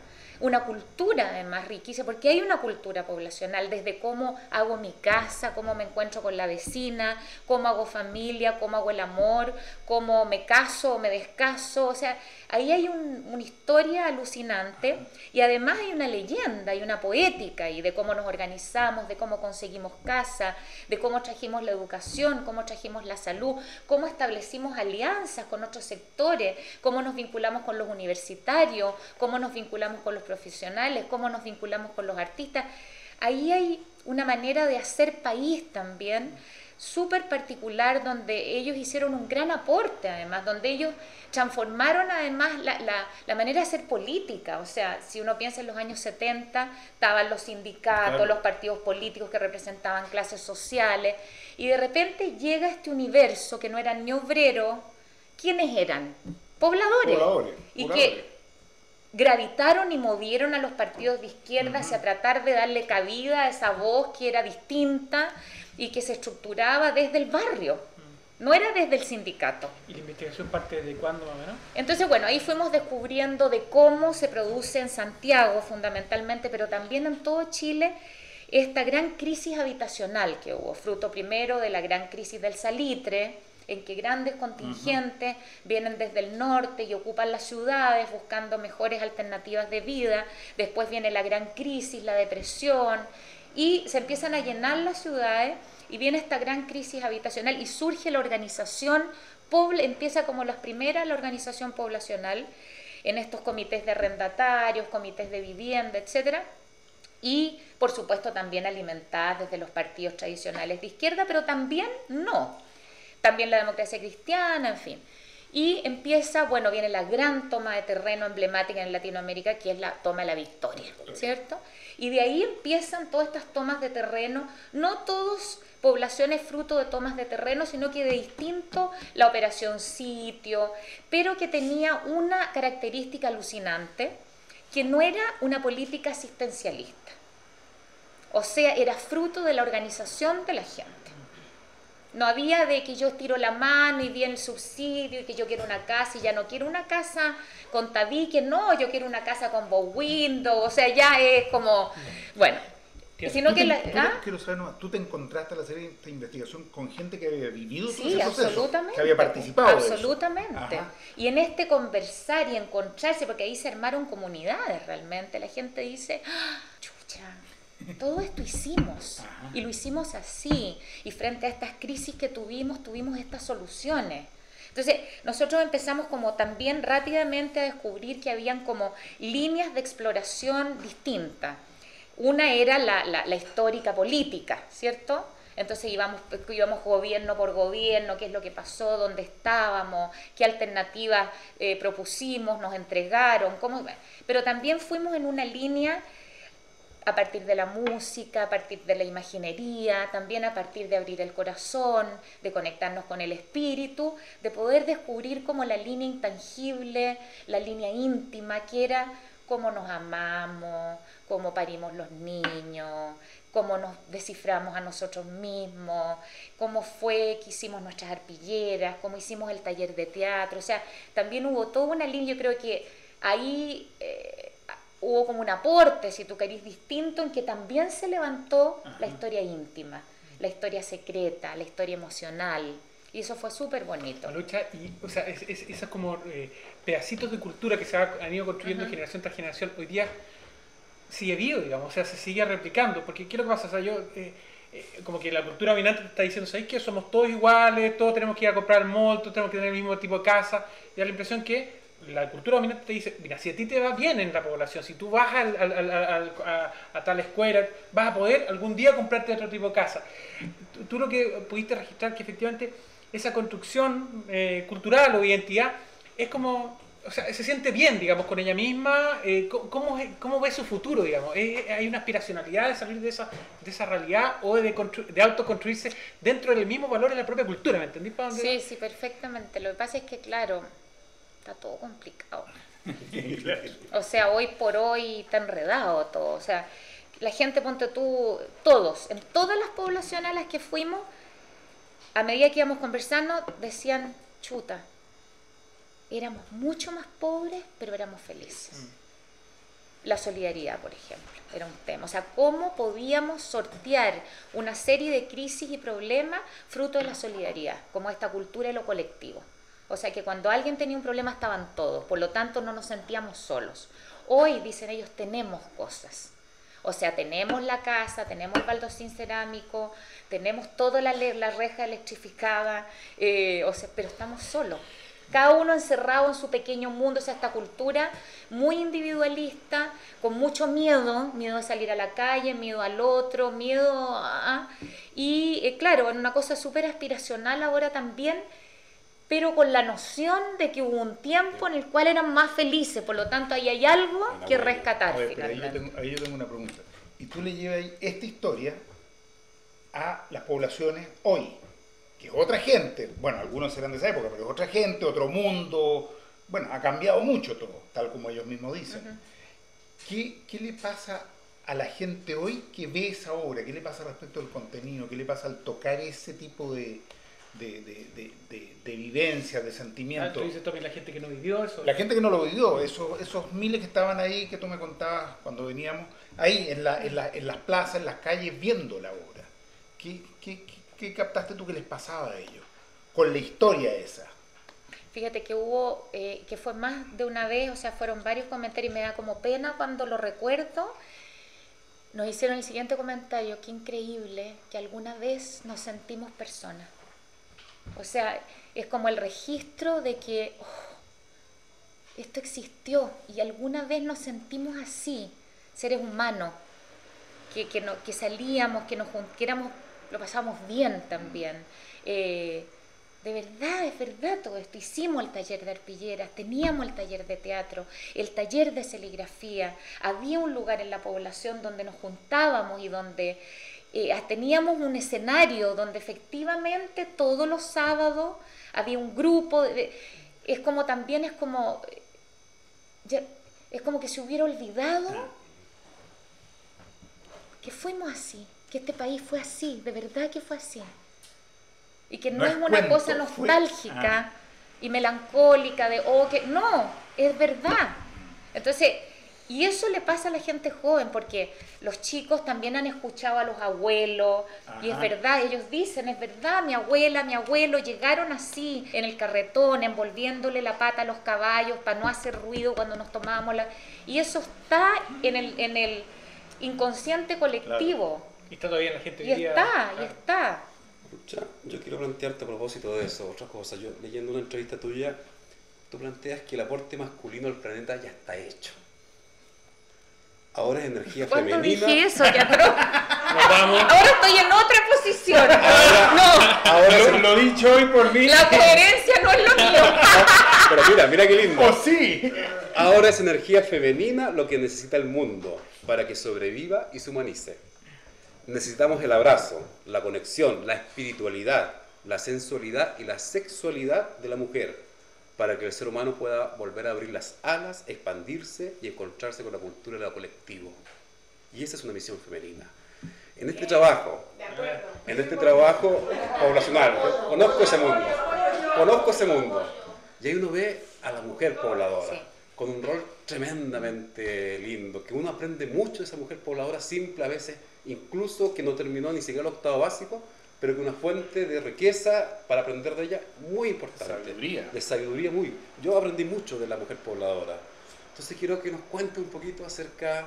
una cultura además riquísima, porque hay una cultura poblacional, desde cómo hago mi casa, cómo me encuentro con la vecina, cómo hago familia, cómo hago el amor, cómo me caso o me descaso, o sea, ahí hay un- una historia alucinante y además hay una leyenda, hay una poética y de cómo nos organizamos, de cómo conseguimos casa, de cómo trajimos la educación, cómo trajimos la salud, cómo establecimos alianzas con otros sectores, cómo nos vinculamos con los universitarios, cómo nos vinculamos con los profesionales, cómo nos vinculamos con los artistas. Ahí hay una manera de hacer país también súper particular donde ellos hicieron un gran aporte además, donde ellos transformaron además la, la- la manera de hacer política. O sea, si uno piensa en los años 70, estaban los sindicatos, Claro. los partidos políticos que representaban clases sociales, y de repente llega este universo que no eran ni obreros, ¿quiénes eran? Pobladores. Pobladores, y pobladores. que gravitaron y movieron a los partidos de izquierda hacia tratar de darle cabida a esa voz que era distinta y que se estructuraba desde el barrio, no era desde el sindicato. ¿Y la investigación parte de cuándo más o menos? Entonces, bueno, ahí fuimos descubriendo de cómo se produce en Santiago fundamentalmente, pero también en todo Chile, esta gran crisis habitacional que hubo, fruto primero de la gran crisis del salitre, en que grandes contingentes vienen desde el norte y ocupan las ciudades buscando mejores alternativas de vida, después viene la gran crisis, la depresión, y se empiezan a llenar las ciudades y viene esta gran crisis habitacional y surge la organización, empieza como las primeras la organización poblacional en estos comités de arrendatarios, comités de vivienda, etcétera, y por supuesto también alimentadas desde los partidos tradicionales de izquierda, pero también no. También la democracia cristiana, en fin. Y empieza, bueno, viene la gran toma de terreno emblemática en Latinoamérica, que es la toma de la victoria, ¿cierto? Y de ahí empiezan todas estas tomas de terreno, no todos poblaciones fruto de tomas de terreno, sino que de distinto la operación sitio, pero que tenía una característica alucinante, que no era una política asistencialista. O sea, era fruto de la organización de la gente. No había de que yo tiro la mano y viene el subsidio y que yo quiero una casa y ya no quiero una casa con tabique, no, yo quiero una casa con bow window, o sea, ya es como, bueno, Entiendo. sino que te- la... tú te- ¿ah? quiero saber nomás, ¿tú te encontraste al hacer esta investigación con gente que había vivido todo Sí, ese proceso? absolutamente. Que había participado de? Absolutamente. Y en este conversar y encontrarse, porque ahí se armaron comunidades realmente, la gente dice, "Ah, chucha, todo esto hicimos y lo hicimos así. Y frente a estas crisis que tuvimos, tuvimos estas soluciones. Entonces, nosotros empezamos como también rápidamente a descubrir que habían como líneas de exploración distintas. Una era la histórica política, ¿cierto? Entonces íbamos, íbamos gobierno por gobierno, qué es lo que pasó, dónde estábamos, qué alternativas eh, propusimos, nos entregaron, cómo... Pero también fuimos en una línea a partir de la música, a partir de la imaginería, también a partir de abrir el corazón, de conectarnos con el espíritu, de poder descubrir como la línea intangible, la línea íntima, que era cómo nos amamos, cómo parimos los niños, cómo nos desciframos a nosotros mismos, cómo fue que hicimos nuestras arpilleras, cómo hicimos el taller de teatro. O sea, también hubo toda una línea, yo creo que ahí eh, hubo como un aporte, si tú querés, distinto, en que también se levantó la historia íntima, la historia secreta, la historia emocional. Y eso fue súper bonito. lucha y, o sea, es, es, esos como eh, pedacitos de cultura que se han ido construyendo generación tras generación, hoy día sigue vivo, digamos, o sea, se sigue replicando. Porque, ¿qué es lo que pasa? O sea, yo, eh, eh, como que la cultura dominante te está diciendo, ¿sabes qué? Somos todos iguales, todos tenemos que ir a comprar el mall, todos tenemos que tener el mismo tipo de casa. Y da la impresión que la cultura dominante te dice, mira, si a ti te va bien en la población, si tú vas al, a, a, tal escuela, vas a poder algún día comprarte otro tipo de casa. Tú, lo que pudiste registrar que efectivamente esa construcción eh, cultural o identidad es como, o sea, se siente bien, digamos, con ella misma. Eh, ¿cómo, ¿cómo, ve su futuro, digamos? ¿Hay una aspiracionalidad de salir de esa, de esa realidad o de, de autoconstruirse dentro del mismo valor en la propia cultura? ¿Me entendí? Sí, sí, perfectamente. Lo que pasa es que, claro, está todo complicado. O sea, hoy por hoy está enredado todo. O sea, la gente, ponte tú, todos, en todas las poblaciones a las que fuimos, a medida que íbamos conversando, decían, chuta, éramos mucho más pobres, pero éramos felices. Mm. La solidaridad, por ejemplo, era un tema. O sea, cómo podíamos sortear una serie de crisis y problemas fruto de la solidaridad, como esta cultura de lo colectivo. O sea que cuando alguien tenía un problema estaban todos, por lo tanto no nos sentíamos solos. Hoy, dicen ellos, tenemos cosas. O sea, tenemos la casa, tenemos el baldocín cerámico, tenemos toda la, la reja electrificada, eh, o sea, pero estamos solos. Cada uno encerrado en su pequeño mundo, o sea, esta cultura muy individualista, con mucho miedo, miedo de salir a la calle, miedo al otro, miedo a... Y eh, claro, en una cosa súper aspiracional ahora también pero con la noción de que hubo un tiempo en el cual eran más felices, por lo tanto ahí hay algo que rescatar. ahí, yo tengo, una pregunta. Y tú le llevas esta historia a las poblaciones hoy, que es otra gente, bueno, algunos serán de esa época, pero es otra gente, otro mundo, bueno, ha cambiado mucho todo, tal como ellos mismos dicen. ¿Qué, ¿Qué le pasa a la gente hoy que ve esa obra? ¿Qué le pasa respecto al contenido? ¿Qué le pasa al tocar ese tipo de, de, de, de, de vivencias, de sentimientos. Ah, también la gente que no vivió eso. La gente que no lo vivió, esos, esos miles que estaban ahí, que tú me contabas cuando veníamos, ahí en, la, en, la, en las plazas, en las calles, viendo la obra. ¿Qué, qué, qué, captaste tú que les pasaba a ellos? Con la historia esa. Fíjate que hubo, eh, que fue más de una vez, o sea, fueron varios comentarios y me da como pena cuando lo recuerdo. Nos hicieron el siguiente comentario, qué increíble que alguna vez nos sentimos personas. O sea, es como el registro de que oh, esto existió y alguna vez nos sentimos así, seres humanos, que, que, que salíamos, que nos que éramos, lo pasábamos bien también. Eh, de verdad, es verdad todo esto. Hicimos el taller de arpilleras, teníamos el taller de teatro, el taller de serigrafía. Había un lugar en la población donde nos juntábamos y donde eh, teníamos un escenario donde efectivamente todos los sábados había un grupo, es como también es como, es como que se hubiera olvidado que fuimos así, que este país fue así, de verdad que fue así. Y que no, es, una cosa nostálgica ah. y melancólica de, oh, que no, es verdad. Entonces, y eso le pasa a la gente joven, porque los chicos también han escuchado a los abuelos, y es verdad, ellos dicen, es verdad, mi abuela, mi abuelo llegaron así, en el carretón, envolviéndole la pata a los caballos para no hacer ruido cuando nos tomábamos la... Y eso está en el, en el inconsciente colectivo. Y está todavía la gente Y está, y está. yo quiero plantearte a propósito de eso, otra cosa. Yo leyendo una entrevista tuya, tú planteas que el aporte masculino al planeta ya está hecho ahora es energía ¿Cuándo femenina. dije eso, Ahora estoy en otra posición. no. Ahora lo, dicho hoy por mí. La coherencia no es lo mío. Pero mira, mira qué lindo. Oh, sí. Ahora es energía femenina lo que necesita el mundo. para que sobreviva y se humanice. Necesitamos el abrazo, la conexión, la espiritualidad, la sensualidad y la sexualidad de la mujer para que el ser humano pueda volver a abrir las alas, expandirse y encontrarse con la cultura de lo colectivo. Y esa es una misión femenina. En este trabajo, en este trabajo poblacional, conozco ese mundo, conozco ese mundo. Y ahí uno ve a la mujer pobladora, con un rol tremendamente lindo, que uno aprende mucho de esa mujer pobladora simple a veces, incluso que no terminó ni siquiera el octavo básico, pero que una fuente de riqueza para aprender de ella muy importante. Sabiduría. De sabiduría muy. Yo aprendí mucho de la mujer pobladora. Entonces quiero que nos cuente un poquito acerca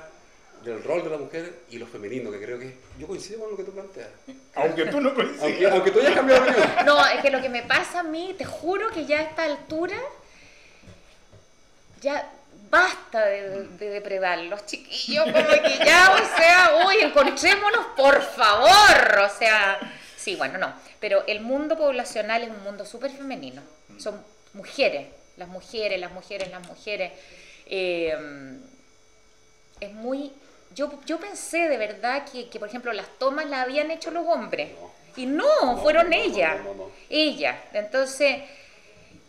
del rol de la mujer y lo femenino, que creo que yo coincido con lo que tú planteas. Aunque tú no Aunque, coincidas. aunque tú hayas cambiado de opinión. No, es que lo que me pasa a mí, te juro que ya a esta altura, ya basta de, de depredar los chiquillos, como que ya, o sea, uy, encontrémonos, por favor, o sea, sí, bueno, no, pero el mundo poblacional es un mundo súper femenino, son mujeres, las mujeres, las mujeres, las mujeres, eh, es muy... Yo, yo pensé de verdad que, que, por ejemplo, las tomas las habían hecho los hombres. No. Y no, fueron no, ellas. no. Ellas. Entonces,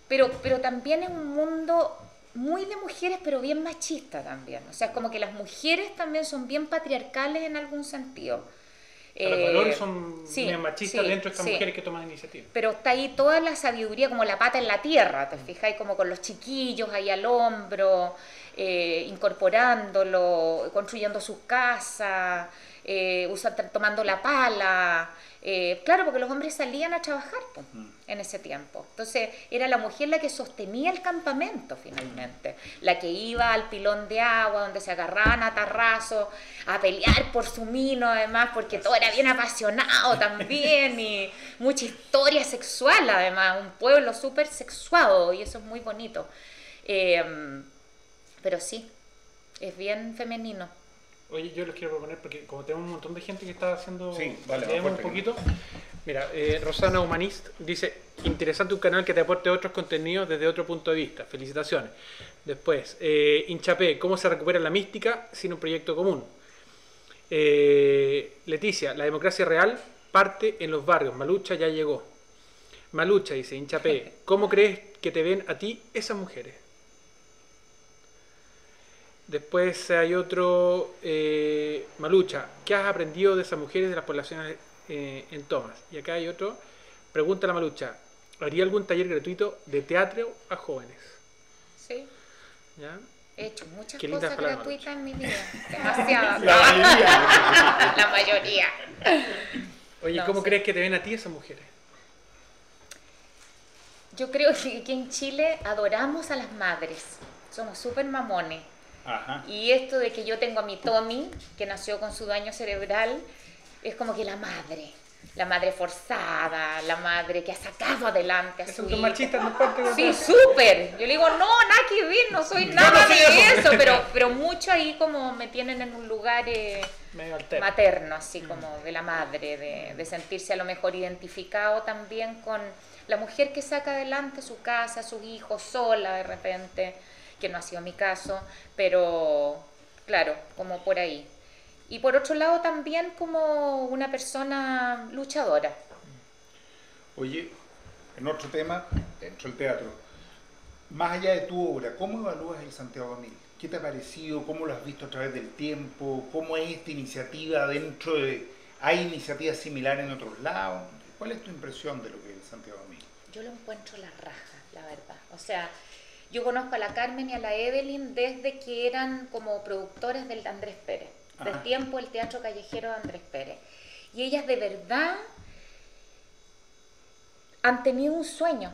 pero, pero también es un mundo muy de mujeres, pero bien machista también. O sea, es como que las mujeres también son bien patriarcales en algún sentido. O sea, los Eh, valores son sí, bien machistas sí, dentro de estas sí. mujeres que toman iniciativa. Pero está ahí toda la sabiduría, como la pata en la tierra, ¿te fijáis? Como con los chiquillos ahí al hombro, eh, incorporándolo, construyendo sus casas, eh, tomando la pala. eh, claro, porque los hombres salían a trabajar en ese tiempo. Entonces era la mujer la que sostenía el campamento finalmente, la que iba al pilón de agua, donde se agarraban a tarrazo, a pelear por su mino además, porque todo era bien apasionado también y mucha historia sexual además, un pueblo súper sexuado y eso es muy bonito. Eh, pero sí, es bien femenino. Oye, yo les quiero proponer, porque como tenemos un montón de gente que está haciendo... Sí, leemos un poquito. Mira, eh, Rosana Humanist dice, interesante un canal que te aporte otros contenidos desde otro punto de vista. Felicitaciones. Después, eh, Hinchapé, ¿cómo se recupera la mística sin un proyecto común? Eh, Leticia, la democracia real parte en los barrios. Malucha ya llegó. Malucha dice, Hinchapé, ¿cómo crees que te ven a ti esas mujeres? Después hay otro, eh, Malucha, ¿qué has aprendido de esas mujeres de las poblaciones eh, en Tomás? Y acá hay otro, pregunta la Malucha, ¿haría algún taller gratuito de teatro a jóvenes? Sí, ¿Ya? he hecho muchas Qué cosas gratuitas en mi vida, demasiadas. La mayoría. La mayoría. Oye, No, ¿cómo sí. crees que te ven a ti esas mujeres? Yo creo que aquí en Chile adoramos a las madres. Somos súper mamones. Ajá. Y esto de que yo tengo a mi Tommy, que nació con su daño cerebral, es como que la madre. La madre forzada, la madre que ha sacado adelante a Es su hijo. machista, no parte Sí, súper. Yo le digo, no, nada que ver, no soy nada no de eso. eso, pero, pero mucho ahí como me tienen en un lugar eh, materno, así como de la madre, de, de sentirse a lo mejor identificado también con la mujer que saca adelante su casa, sus hijos sola de repente, que no ha sido mi caso, pero claro, como por ahí. Y por otro lado también como una persona luchadora. Oye, en otro tema, dentro del teatro, más allá de tu obra, ¿cómo evalúas el Santiago Mil? ¿Qué te ha parecido? ¿Cómo lo has visto a través del tiempo? ¿Cómo es esta iniciativa dentro de... ¿Hay iniciativas similares en otros lados? ¿Cuál es tu impresión de lo que es el Santiago Mil? Yo lo encuentro la raja, la verdad. O sea, yo conozco a la Carmen y a la Evelyn desde que eran como productoras del Andrés Pérez, del Ajá. tiempo del teatro callejero de Andrés Pérez. Y ellas de verdad han tenido un sueño,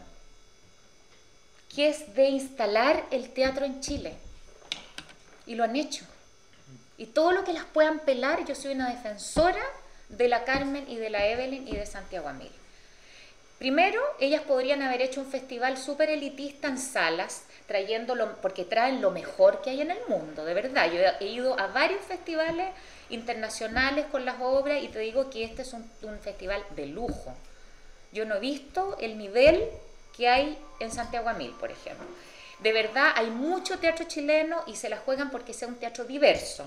que es de instalar el teatro en Chile. Y lo han hecho. Y todo lo que las puedan pelar, yo soy una defensora de la Carmen y de la Evelyn y de Santiago Amil. Primero, ellas podrían haber hecho un festival súper elitista en salas, trayéndolo, porque traen lo mejor que hay en el mundo, de verdad. Yo he- he ido a varios festivales internacionales con las obras y te digo que este es un, un festival de lujo. Yo no he visto el nivel que hay en Santiago Amil, por ejemplo. De verdad, hay mucho teatro chileno y se la juegan porque sea un teatro diverso.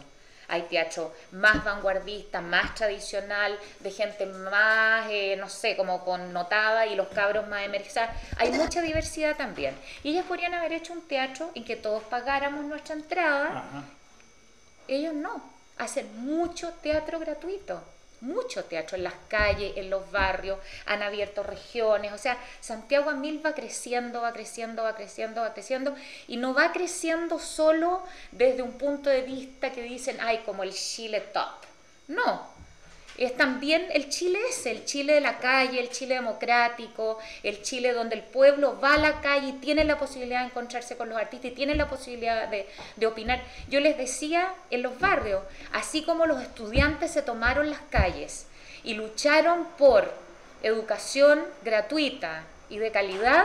Hay teatro más vanguardista, más tradicional, de gente más, eh, no sé, como connotada y los cabros más emergentes. Hay mucha diversidad también. Y ellas podrían haber hecho un teatro en que todos pagáramos nuestra entrada. Ajá. Ellos no, hacen mucho teatro gratuito mucho teatro en las calles, en los barrios, han abierto regiones, o sea, Santiago a mil va creciendo, va creciendo, va creciendo, va creciendo, y no va creciendo solo desde un punto de vista que dicen, ay, como el Chile top. No, es también el Chile ese, el Chile de la calle, el Chile democrático, el Chile donde el pueblo va a la calle y tiene la posibilidad de encontrarse con los artistas y tiene la posibilidad de, de opinar. Yo les decía en los barrios, así como los estudiantes se tomaron las calles y lucharon por educación gratuita y de calidad,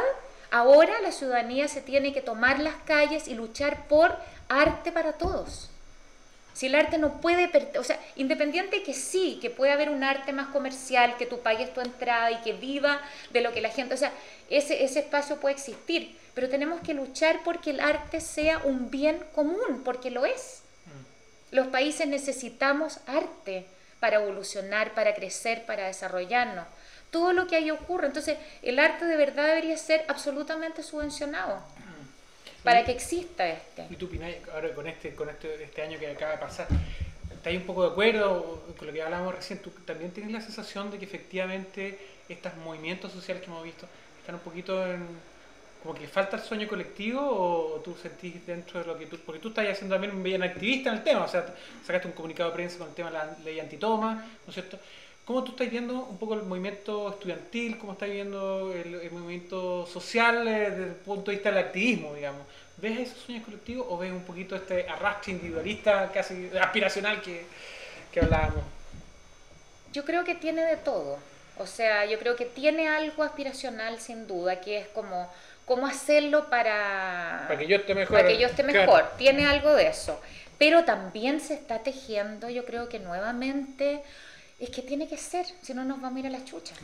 ahora la ciudadanía se tiene que tomar las calles y luchar por arte para todos. Si el arte no puede, o sea, independiente que sí, que puede haber un arte más comercial, que tú pagues tu entrada y que viva de lo que la gente, o sea, ese, ese espacio puede existir, pero tenemos que luchar porque el arte sea un bien común, porque lo es. Los países necesitamos arte para evolucionar, para crecer, para desarrollarnos. Todo lo que ahí ocurre. Entonces, el arte de verdad debería ser absolutamente subvencionado para que exista este. ¿Y tú opinas ahora con este, con este, este año que acaba de pasar? ¿Estás un poco de acuerdo con lo que hablábamos recién? ¿Tú también tienes la sensación de que efectivamente estos movimientos sociales que hemos visto están un poquito en, como que falta el sueño colectivo o tú sentís dentro de lo que tú, porque tú estás haciendo también un bien activista en el tema, o sea, sacaste un comunicado de prensa con el tema de la ley antitoma, ¿no es cierto? ¿Cómo tú estás viendo un poco el movimiento estudiantil? ¿Cómo estás viendo el, movimiento social eh, desde el punto de vista del activismo, digamos? ¿Ves esos sueños colectivos o ves un poquito este arrastre individualista, casi aspiracional que, que hablábamos? Yo creo que tiene de todo. O sea, yo creo que tiene algo aspiracional sin duda, que es como cómo hacerlo para, para que yo esté mejor. Para que yo esté mejor. Tiene algo de eso. Pero también se está tejiendo, yo creo que nuevamente es que tiene que ser, si no nos vamos a ir a la chucha.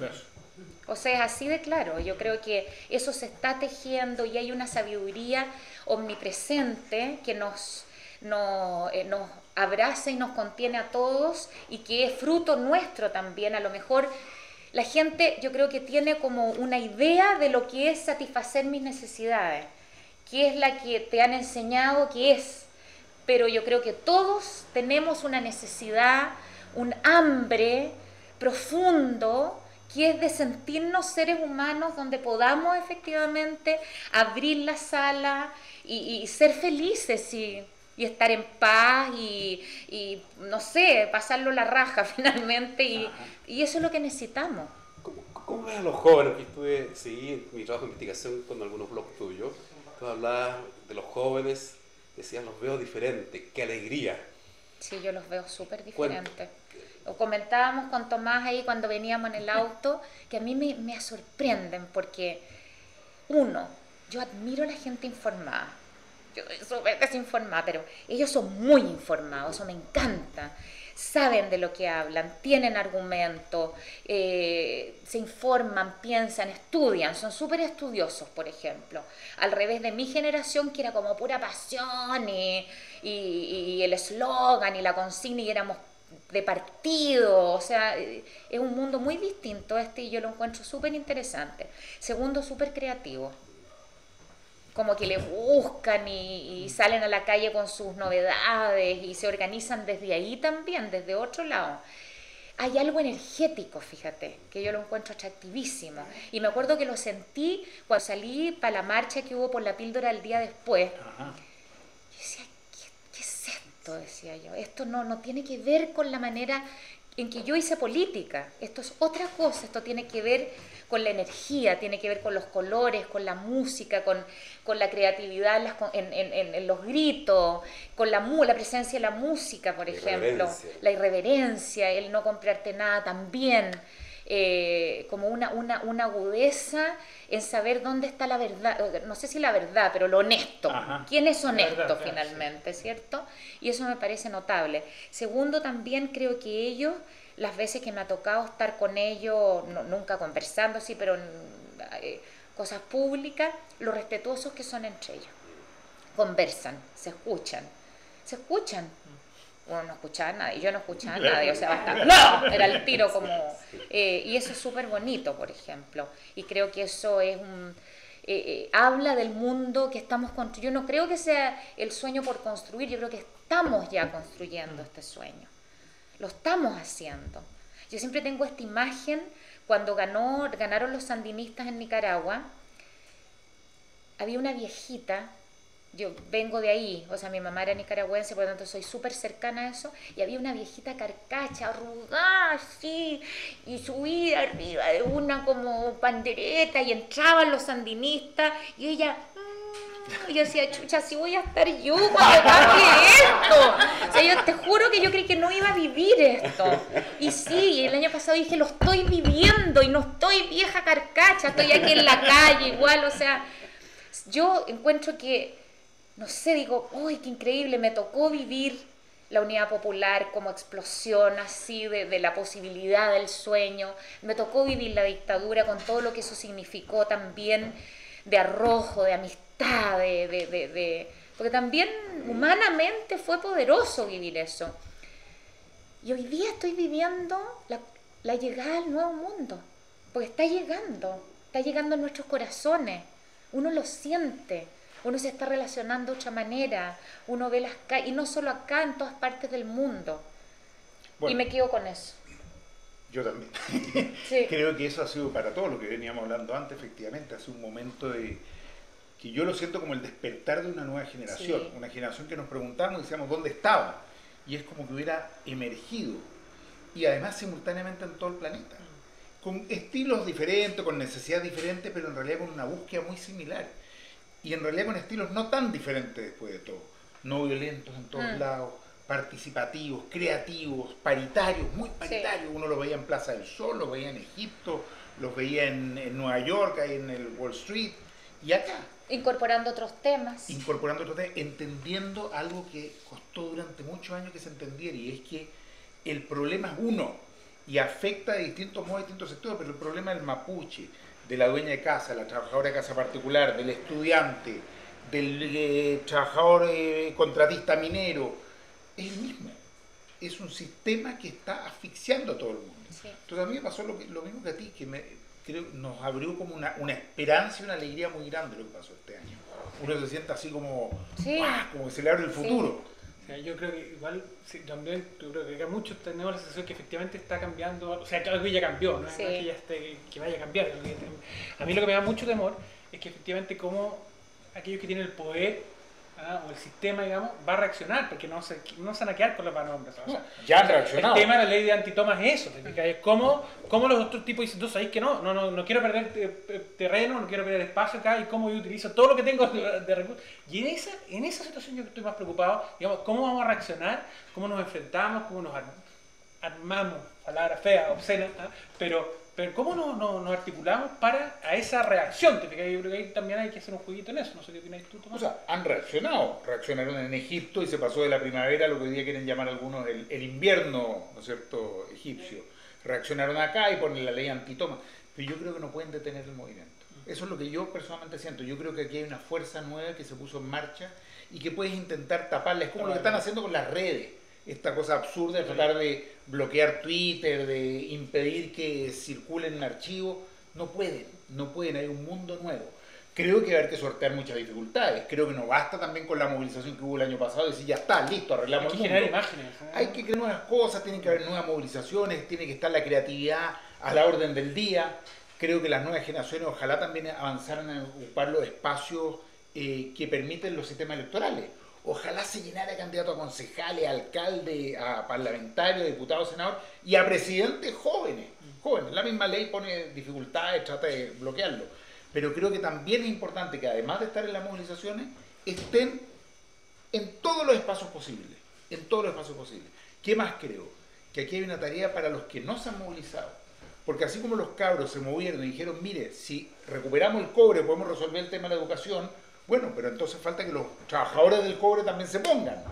O sea, es así de claro. Yo creo que eso se está tejiendo y hay una sabiduría omnipresente que nos, eh, nos abraza y nos contiene a todos y que es fruto nuestro también. A lo mejor la gente yo creo que tiene como una idea de lo que es satisfacer mis necesidades, que es la que te han enseñado que es. Pero yo creo que todos tenemos una necesidad un hambre profundo que es de sentirnos seres humanos donde podamos efectivamente abrir la sala y, ser felices y, estar en paz y, no sé, pasarlo la raja finalmente y, eso es lo que necesitamos. ¿Cómo, ves a los jóvenes? Que estuve, seguí mi trabajo de investigación con algunos blogs tuyos. Tú hablabas de los jóvenes, decías, los veo diferentes, qué alegría. Sí, yo los veo súper diferentes o comentábamos con Tomás ahí cuando veníamos en el auto, que a mí me, me sorprenden porque, uno, yo admiro a la gente informada. Yo soy desinformada, pero ellos son muy informados, eso me encanta. Saben de lo que hablan, tienen argumentos, eh, se informan, piensan, estudian, son súper estudiosos, por ejemplo. Al revés de mi generación, que era como pura pasión y, y, y el eslogan y la consigna, y éramos de partido, o sea, es un mundo muy distinto este y yo lo encuentro súper interesante. Segundo, súper creativo, como que le buscan y, salen a la calle con sus novedades y se organizan desde ahí también, desde otro lado. Hay algo energético, fíjate, que yo lo encuentro atractivísimo. Y me acuerdo que lo sentí cuando salí para la marcha que hubo por la píldora el día después decía yo. Esto no, no tiene que ver con la manera en que yo hice política. Esto es otra cosa, esto tiene que ver con la energía, tiene que ver con los colores, con la música, con, con la creatividad en, en, en, los gritos, con la, la presencia de la música, por ejemplo, la irreverencia, el no comprarte nada también. Eh, como una, una, una, agudeza en saber dónde está la verdad, no sé si la verdad, pero lo honesto. ¿Quién es honesto finalmente, cierto? Y eso me parece notable. Segundo, también creo que ellos, las veces que me ha tocado estar con ellos, nunca conversando, sí, pero eh, cosas públicas, lo respetuosos que son entre ellos. Conversan, se escuchan, se escuchan uno no escuchaba a nadie, yo no escuchaba a nadie, o sea, bastante, ¡no! Era el tiro como... eh, y eso es súper bonito, por ejemplo, y creo que eso es un... eh, eh, habla del mundo que estamos construyendo. Yo no creo que sea el sueño por construir, yo creo que estamos ya construyendo este sueño. Lo estamos haciendo. Yo siempre tengo esta imagen cuando ganó, ganaron los sandinistas en Nicaragua. Había una viejita, yo vengo de ahí, o sea, mi mamá era nicaragüense, por lo tanto soy súper cercana a eso, y había una viejita carcacha, arrugada, así, y subía arriba de una como pandereta, y entraban los sandinistas, y ella... mm, Y yo decía, chucha, si voy a estar yo cuando cambie esto. O sea, yo te juro que yo creí que no iba a vivir esto. Y sí, el año pasado dije, lo estoy viviendo y no estoy vieja carcacha, estoy aquí en la calle igual, o sea, yo encuentro que, no sé, digo, uy, qué increíble, me tocó vivir la unidad popular como explosión así de, de la posibilidad del sueño, me tocó vivir la dictadura con todo lo que eso significó también de arrojo, de amistad, de, de, de- de- porque también humanamente fue poderoso vivir eso. Y hoy día estoy viviendo la, la llegada al nuevo mundo, porque está llegando, está llegando a nuestros corazones, uno lo siente, uno se está relacionando de otra manera, uno ve las calles, y no solo acá, en todas partes del mundo. Bueno. Y me quedo con eso. Yo también. Sí. Creo que eso ha sido para todo lo que veníamos hablando antes, efectivamente, hace un momento de que yo lo siento como el despertar de una nueva generación, Sí. una generación que nos preguntamos y decíamos dónde estaba, y es como que hubiera emergido, y además simultáneamente en todo el planeta, con estilos diferentes, con necesidades diferentes, pero en realidad con una búsqueda muy similar, y en realidad con estilos no tan diferentes después de todo, no violentos en todos Mm. lados, participativos, creativos, paritarios, muy paritarios. Uno los veía en Plaza del Sol, los veía en Egipto, los veía en, en Nueva York, ahí en el Wall Street, y acá, Incorporando otros temas. incorporando otros temas, entendiendo algo que costó durante muchos años que se entendiera, y es que el problema es uno, y afecta de distintos modos distintos sectores, pero el problema del mapuche, de la dueña de casa, la trabajadora de casa particular, del estudiante, del eh, trabajador eh, contratista minero, es el mismo. Es un sistema que está asfixiando a todo el mundo. Sí. Entonces a mí me pasó lo, que- lo mismo que a ti, que me, creo, nos abrió como una, una esperanza y una alegría muy grande lo que pasó este año. Uno se siente así como, Sí. ¡guau! como que se le abre el Sí. O sea, yo creo que igual, sí, también, yo creo que muchos tenemos la sensación que efectivamente está cambiando, o sea, que algo ya cambió, no Sí. no es que ya esté, que vaya a cambiar. A mí lo que me da mucho temor es que efectivamente como aquellos que tienen el poder ah, o el sistema, digamos, va a reaccionar, porque no se, no se van a quedar con las manos brazos. O sea, Ya han el reaccionado. tema de la ley de antitomas es eso, ¿te fijas? es cómo, cómo los otros tipos dicen, tú sabes que no, no, no, no quiero perder eh, terreno, no quiero perder espacio acá y cómo yo utilizo todo lo que tengo de, recursos. Y en esa, en esa situación yo estoy más preocupado, digamos, cómo vamos a reaccionar, cómo nos enfrentamos, cómo nos ar- armamos, palabra fea, obscena, ¿ah? pero, pero cómo nos, nos- nos articulamos para a esa reacción, ¿te fijas? Yo creo que ahí también hay que hacer un jueguito en eso, no sé qué opináis tú, O Tomás. sea, han reaccionado. Reaccionaron en Egipto y se pasó de la primavera a lo que hoy día quieren llamar algunos el, el invierno, ¿no es cierto?, egipcio. Reaccionaron acá y ponen la ley antitoma. Pero yo creo que no pueden detener el movimiento. Eso es lo que yo personalmente siento. Yo creo que aquí hay una fuerza nueva que se puso en marcha y que puedes intentar taparla. Es como lo que están haciendo con las redes. Esta cosa absurda de tratar de bloquear Twitter, de impedir que circulen archivos. No pueden, no pueden. Hay un mundo nuevo. Creo que va a haber que sortear muchas dificultades. Creo que no basta también con la movilización que hubo el año pasado y decir ya está, listo, hay arreglamos que el generar imágenes. ¿eh? Hay que crear nuevas cosas, tienen que haber nuevas movilizaciones, tiene que estar la creatividad a la orden del día. Creo que las nuevas generaciones ojalá también avanzaran a ocupar los espacios eh, que permiten los sistemas electorales. Ojalá se llenara de candidatos a concejales, a alcaldes, a parlamentarios, diputados, senadores y a presidentes jóvenes. jóvenes. La misma ley pone dificultades, trata de bloquearlo. Pero creo que también es importante que además de estar en las movilizaciones, estén en todos los espacios posibles. En todos los espacios posibles. ¿Qué más creo? Que aquí hay una tarea para los que no se han movilizado. Porque así como los cabros se movieron y dijeron, mire, si recuperamos el cobre podemos resolver el tema de la educación, bueno, pero entonces falta que los trabajadores del cobre también se pongan.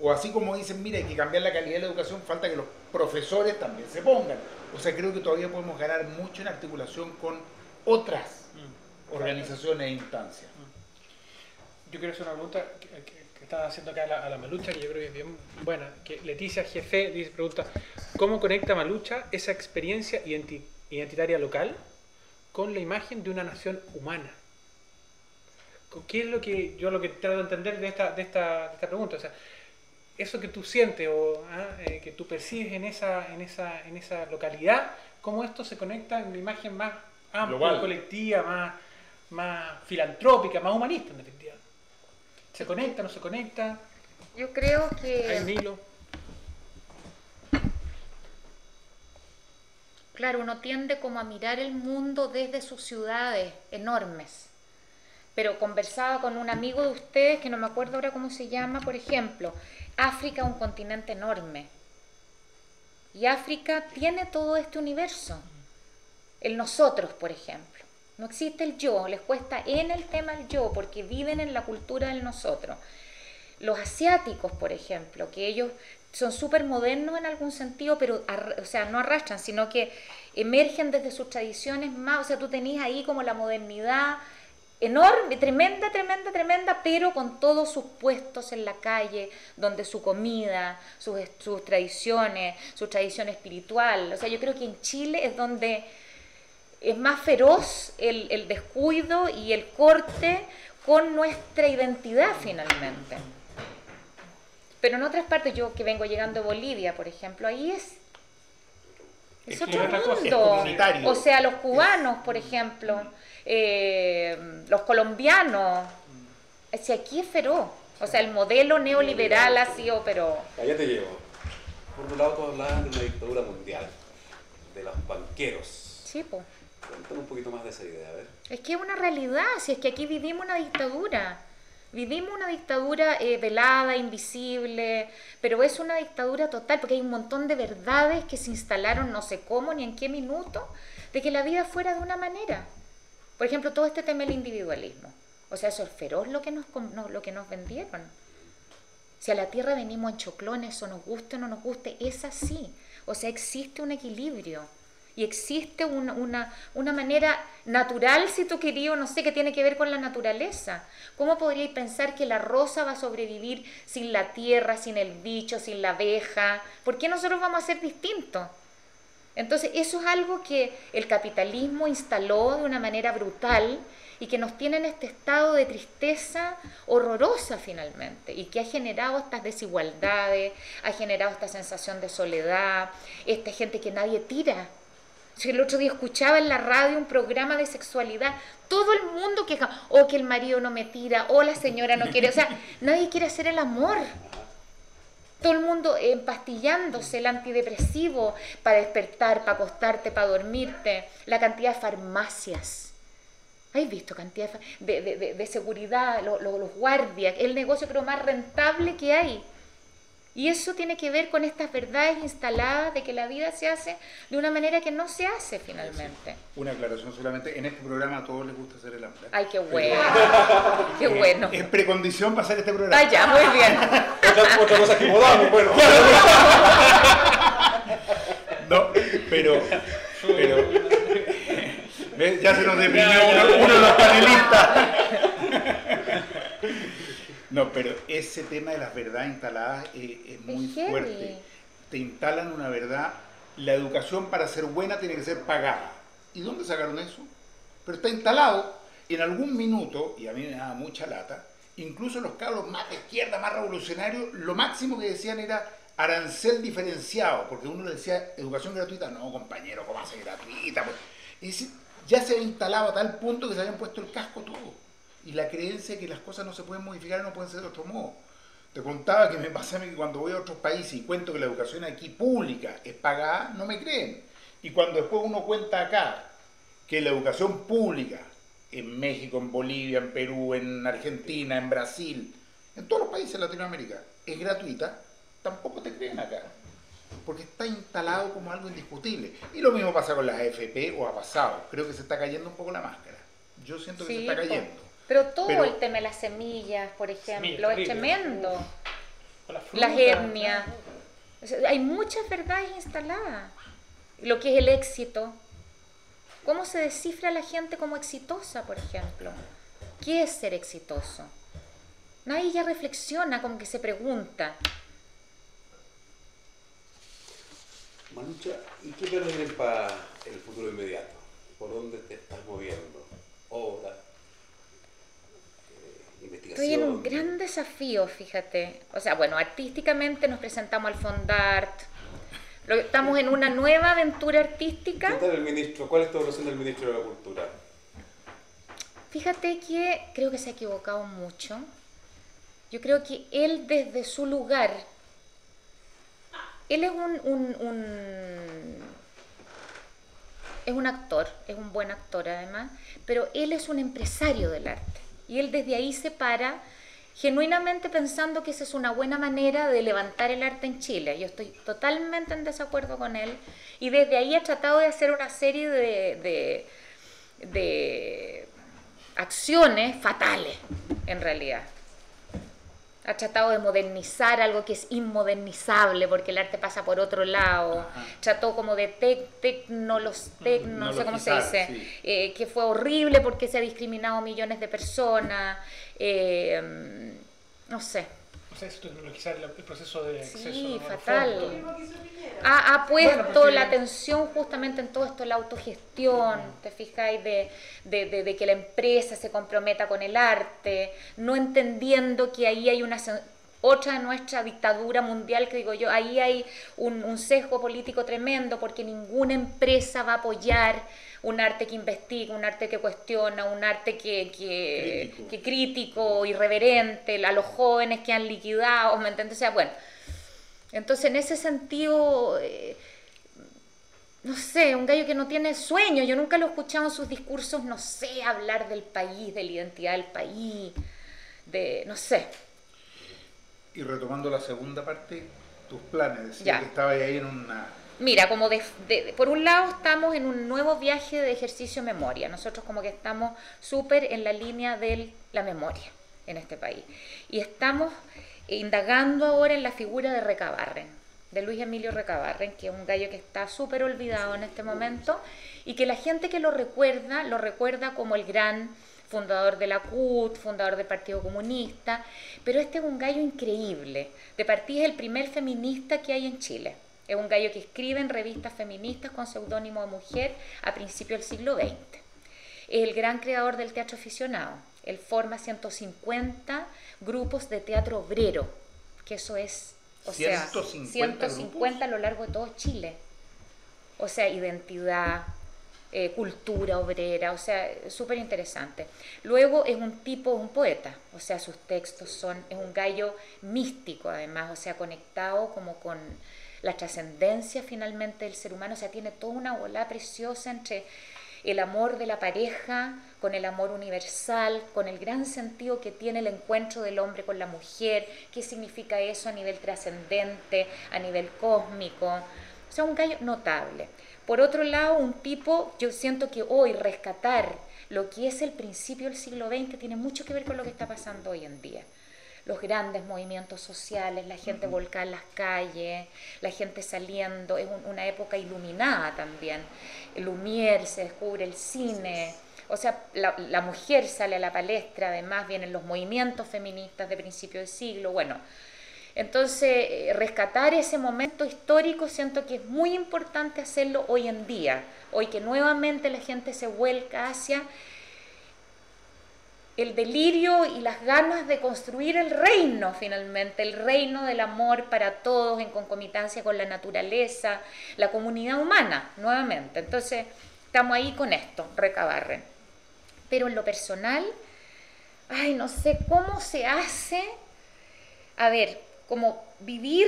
O así como dicen, mire, hay que cambiar la calidad de la educación, falta que los profesores también se pongan. O sea, creo que todavía podemos ganar mucho en articulación con otras Mm. organizaciones e instancias. Yo quiero hacer una pregunta que, que- estaba haciendo acá a la, a la Malucha, que yo creo que es bien buena. Que Leticia Jefe dice, pregunta, ¿cómo conecta Malucha esa experiencia identi- identitaria local con la imagen de una nación humana? ¿Qué es lo que yo lo que trato de entender de esta, de esta, de esta pregunta? O sea, eso que tú sientes o ah, eh, que tú percibes en esa, en, esa, en esa localidad, ¿cómo esto se conecta en una imagen más amplia, Global. colectiva, más, más filantrópica, más humanista en definitiva? ¿Se conecta, no se conecta? Yo creo ¿Hay un que, hilo? claro, uno tiende como a mirar el mundo desde sus ciudades enormes. Pero conversaba con un amigo de ustedes, que no me acuerdo ahora cómo se llama, por ejemplo, África un continente enorme. Y África tiene todo este universo. El nosotros, por ejemplo. No existe el yo, les cuesta en el tema el yo, porque viven en la cultura del nosotros. Los asiáticos, por ejemplo, que ellos son súper modernos en algún sentido, pero o sea, no arrastran, sino que emergen desde sus tradiciones más, o sea, tú tenías ahí como la modernidad enorme, tremenda, tremenda, tremenda, pero con todos sus puestos en la calle, donde su comida, sus, sus tradiciones, su tradición espiritual. O sea, yo creo que en Chile es donde es más feroz el, el descuido y el corte con nuestra identidad finalmente. Pero en otras partes, yo que vengo llegando de Bolivia, por ejemplo, ahí es, es otro cosa, es mundo. o sea, los cubanos, por ejemplo, eh, los colombianos, si aquí es feroz. O sea, el modelo neoliberal ha sido, pero Allá te llevo. Por un lado, todos hablaban de una dictadura mundial, de los banqueros. sí, pues. Cuéntame un poquito más de esa idea, a ver. Es que es una realidad, si es que aquí vivimos una dictadura. Vivimos una dictadura eh, velada, invisible, pero es una dictadura total, porque hay un montón de verdades que se instalaron no sé cómo ni en qué minuto, de que la vida fuera de una manera. Por ejemplo, todo este tema del individualismo. O sea, eso es feroz lo que nos, lo que nos vendieron. Si a la Tierra venimos en choclones, o nos guste o no nos guste, es así. O sea, existe un equilibrio. Y existe un- una, una manera natural, si tú querías, no sé, que tiene que ver con la naturaleza. ¿Cómo podríais pensar que la rosa va a sobrevivir sin la tierra, sin el bicho, sin la abeja? ¿Por qué nosotros vamos a ser distintos? Entonces, eso es algo que el capitalismo instaló de una manera brutal y que nos tiene en este estado de tristeza horrorosa finalmente y que ha generado estas desigualdades, ha generado esta sensación de soledad, esta gente que nadie tira. Si el otro día escuchaba en la radio un programa de sexualidad, todo el mundo queja, o que el marido no me tira, o la señora no quiere, o sea, nadie quiere hacer el amor todo el mundo empastillándose el antidepresivo para despertar, para acostarte, para dormirte, la cantidad de farmacias. ¿Has visto cantidad de, de, de- seguridad, lo- lo- los guardias, el negocio creo más rentable que hay? Y eso tiene que ver con estas verdades instaladas de que la vida se hace de una manera que no se hace finalmente. Una aclaración solamente, en este programa a todos les gusta hacer el hambre. Ay, qué bueno, qué bueno. Es precondición para hacer este programa. Vaya, muy bien. Otra, otra cosa que podamos, bueno. No, pero, pero ¿ves? ya se nos deprimió uno, uno de los panelistas. No, pero ese tema de las verdades instaladas es muy Es fuerte. Te instalan una verdad. La educación para ser buena tiene que ser pagada. ¿Y dónde sacaron eso? Pero está instalado en algún minuto, y a mí me daba mucha lata, incluso los cabros más de izquierda, más revolucionarios, lo máximo que decían era arancel diferenciado, porque uno le decía educación gratuita, no compañero, ¿cómo hace gratuita? Pues, es decir, ya se había instalado a tal punto que se habían puesto el casco todo. Y la creencia de que las cosas no se pueden modificar no pueden ser de otro modo. Te contaba que me pasa a mí que cuando voy a otros países y cuento que la educación aquí pública es pagada, no me creen. Y cuando después uno cuenta acá que la educación pública en México, en Bolivia, en Perú, en Argentina, en Brasil, en todos los países de Latinoamérica, es gratuita, tampoco te creen acá. Porque está instalado como algo indiscutible. Y lo mismo pasa con las AFP o ha pasado. Creo que se está cayendo un poco la máscara. Yo siento que se está po. cayendo. Pero todo Pero- el tema de las semillas, por ejemplo, Semillas, es tremendo. O las hernias. O sea, hay muchas verdades instaladas. Lo que es el éxito. ¿Cómo se descifra a la gente como exitosa, por ejemplo? ¿Qué es ser exitoso? Nadie ya reflexiona, como que se pregunta. Manucha, ¿y qué planes vienen para el futuro inmediato? ¿Por dónde te estás moviendo? Obra, eh, investigación. Estoy en un gran desafío, fíjate. O sea, bueno, artísticamente nos presentamos al Fondart. Estamos en una nueva aventura ¿Qué artística. tal el ministro? ¿Cuál es tu relación del ministro de la Cultura? Fíjate que creo que se ha equivocado mucho. Yo creo que él desde su lugar, él es un, un- un- es un actor, es un buen actor además, pero él es un empresario del arte. Y él desde ahí se para genuinamente pensando que esa es una buena manera de levantar el arte en Chile. Yo estoy totalmente en desacuerdo con él. Y desde ahí ha tratado de hacer una serie de, de, de acciones fatales, en realidad. Ha tratado de modernizar algo que es inmodernizable porque el arte pasa por otro lado. Trató como de tec, tecnolos, tec, no sé cómo se dice, sí. eh, que fue horrible porque se ha discriminado a millones de personas. eh, no sé. O sea, es el, proceso de acceso. Sí, fatal. Ha, ha puesto Bueno, porque- la atención justamente en todo esto, la autogestión, ¿te fijáis? De, de- de- de que la empresa se comprometa con el arte, no entendiendo que ahí hay una otra de nuestra dictadura mundial, que digo yo, ahí hay un, un sesgo político tremendo, porque ninguna empresa va a apoyar un arte que investiga, un arte que cuestiona, un arte que, que, Crítico. que crítico, irreverente, a los jóvenes que han liquidado, ¿me entiendes? O sea, bueno, entonces, en ese sentido, eh, no sé, un gallo que no tiene sueño. Yo nunca lo he escuchado en sus discursos, no sé, hablar del país, de la identidad del país, de, no sé. Y retomando la segunda parte, tus planes, Ya. que estabas ahí en una... Mira, como de, de- por un lado estamos en un nuevo viaje de ejercicio memoria. Nosotros como que estamos súper en la línea de la memoria en este país. Y estamos indagando ahora en la figura de Recabarren, de Luis Emilio Recabarren, que es un gallo que está súper olvidado en este momento y que la gente que lo recuerda, lo recuerda como el gran fundador de la CUT, fundador del Partido Comunista, pero este es un gallo increíble. De partida es el primer feminista que hay en Chile. Es un gallo que escribe en revistas feministas con seudónimo de mujer a principios del siglo XX. Es el gran creador del teatro aficionado. Él forma 150 grupos de teatro obrero, que eso es, o sea, 150 150 a lo largo de todo Chile. O sea, identidad, eh, cultura obrera, o sea, súper interesante. Luego es un tipo, un poeta, o sea, sus textos son, es un gallo místico además, o sea, conectado como con la trascendencia finalmente del ser humano, o sea, tiene toda una bola preciosa entre el amor de la pareja, con el amor universal, con el gran sentido que tiene el encuentro del hombre con la mujer, qué significa eso a nivel trascendente, a nivel cósmico. O sea, un gallo notable. Por otro lado, un tipo, yo siento que hoy rescatar lo que es el principio del siglo XX tiene mucho que ver con lo que está pasando hoy en día. Los grandes movimientos sociales, la gente volcada en las calles, la gente saliendo, es un- una época iluminada también. Lumière, se descubre el cine, o sea, la, la mujer sale a la palestra, además vienen los movimientos feministas de principio del siglo, bueno, entonces, eh, rescatar ese momento histórico siento que es muy importante hacerlo hoy en día, hoy que nuevamente la gente se vuelca hacia el delirio y las ganas de construir el reino finalmente, el reino del amor para todos en concomitancia con la naturaleza, la comunidad humana, nuevamente. Entonces, estamos ahí con esto, recabarren. Pero en lo personal, ay, no sé cómo se hace, a ver, como vivir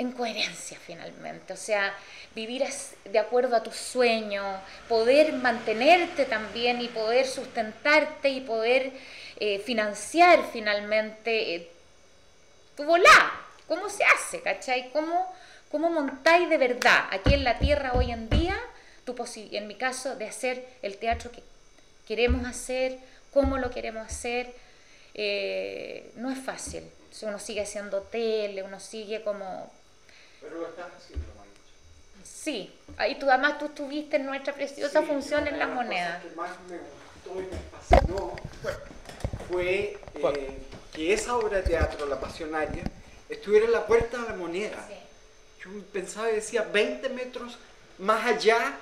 en coherencia finalmente, o sea, vivir de acuerdo a tus sueños, poder mantenerte también y poder sustentarte y poder eh, financiar finalmente eh, tu volá. ¿Cómo se hace? ¿Cachai? ¿Cómo, ¿Cómo montáis de verdad aquí en la tierra hoy en día, tu en mi caso, de hacer el teatro que queremos hacer, cómo lo queremos hacer? Eh, no es fácil. Uno sigue haciendo tele, uno sigue como Pero lo estás haciendo, Sí, ahí tú además tú estuviste en nuestra preciosa función en las monedas. Lo que más me gustó y me fascinó fue eh, que esa obra de teatro, La Pasionaria, estuviera en la Puerta de la Moneda. Yo pensaba y decía 20 metros más allá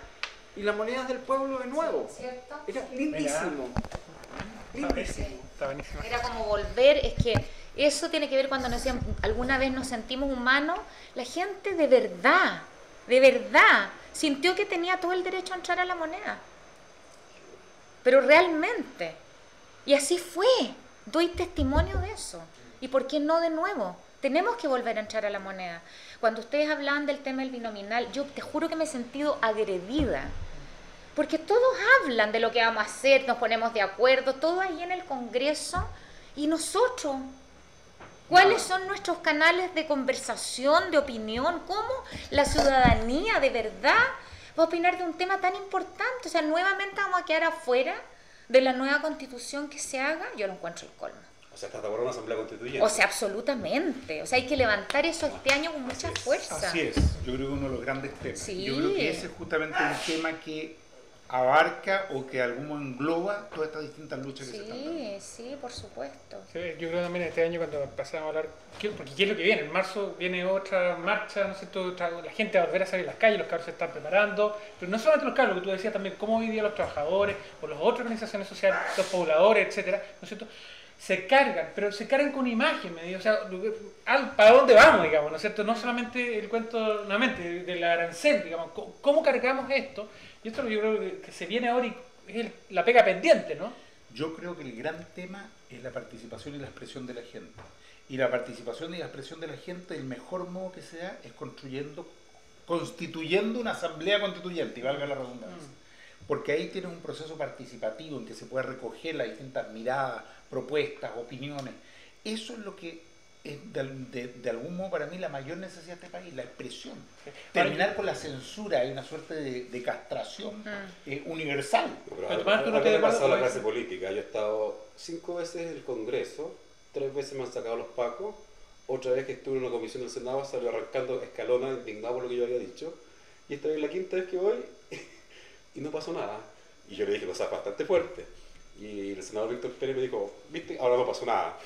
y la moneda del pueblo de nuevo. ¿Cierto? Era lindísimo. Lindísimo. Está buenísimo. Era como volver, es que eso tiene que ver cuando nos alguna vez nos sentimos humanos, la gente de verdad, de verdad, sintió que tenía todo el derecho a entrar a la moneda. Pero realmente. Y así fue. Doy testimonio de eso. ¿Y por qué no de nuevo? Tenemos que volver a entrar a la moneda. Cuando ustedes hablaban del tema del binominal, yo te juro que me he sentido agredida. Porque todos hablan de lo que vamos a hacer, nos ponemos de acuerdo, todo ahí en el Congreso. ¿Y nosotros? ¿Cuáles son nuestros canales de conversación, de opinión? ¿Cómo la ciudadanía de verdad va a opinar de un tema tan importante? O sea, nuevamente vamos a quedar afuera de la nueva constitución que se haga. Yo lo encuentro el colmo. O sea, ¿estás de acuerdo con una asamblea constituyente? O sea, absolutamente. O sea, hay que levantar eso este año con mucha fuerza. Así es, yo creo que uno de los grandes temas. Sí. Yo creo que ese es justamente un tema que abarca o que algún modo engloba todas estas distintas luchas que se están dando. Sí, sí, por supuesto. Sí, yo creo también este año cuando empezamos a hablar, ¿qué- porque ¿qué es lo que viene? En marzo viene otra marcha, ¿no es cierto? Otra- la gente va a volver a salir a las calles, los carros se están preparando, pero no solamente los carros, lo que tú decías también, cómo hoy día los trabajadores o las otras organizaciones sociales, los pobladores, etcétera, ¿no es cierto? Se cargan, pero se cargan con imagen, me digo, o sea, ¿para dónde vamos, digamos, ¿no es cierto? No solamente el cuento, nuevamente, de- del arancel, digamos, ¿cómo, cómo cargamos esto? Y esto yo creo que, que se viene ahora y es el- la pega pendiente, ¿no? Yo creo que el gran tema es la participación y la expresión de la gente. Y la participación y la expresión de la gente, el mejor modo que se da es construyendo, constituyendo una asamblea constituyente, y valga la redundancia. Porque ahí tienes un proceso participativo en que se puede recoger las distintas miradas, propuestas, opiniones. Eso es lo que es de, de- de algún modo para mí la mayor necesidad de este país, la expresión. Terminar con la censura y una suerte de, de castración eh, universal. Pero Pero, a- Tomás, ¿tú a- no a me pasado la clase política. Yo he estado cinco veces en el Congreso, tres veces me han sacado los pacos, otra vez que estuve en una comisión del Senado salió arrancando escalona, indignado por lo que yo había dicho, y esta es la quinta vez que voy y no pasó nada. Y yo le dije cosas bastante fuertes. Y el senador Víctor Pérez me dijo, viste, ahora no pasó nada.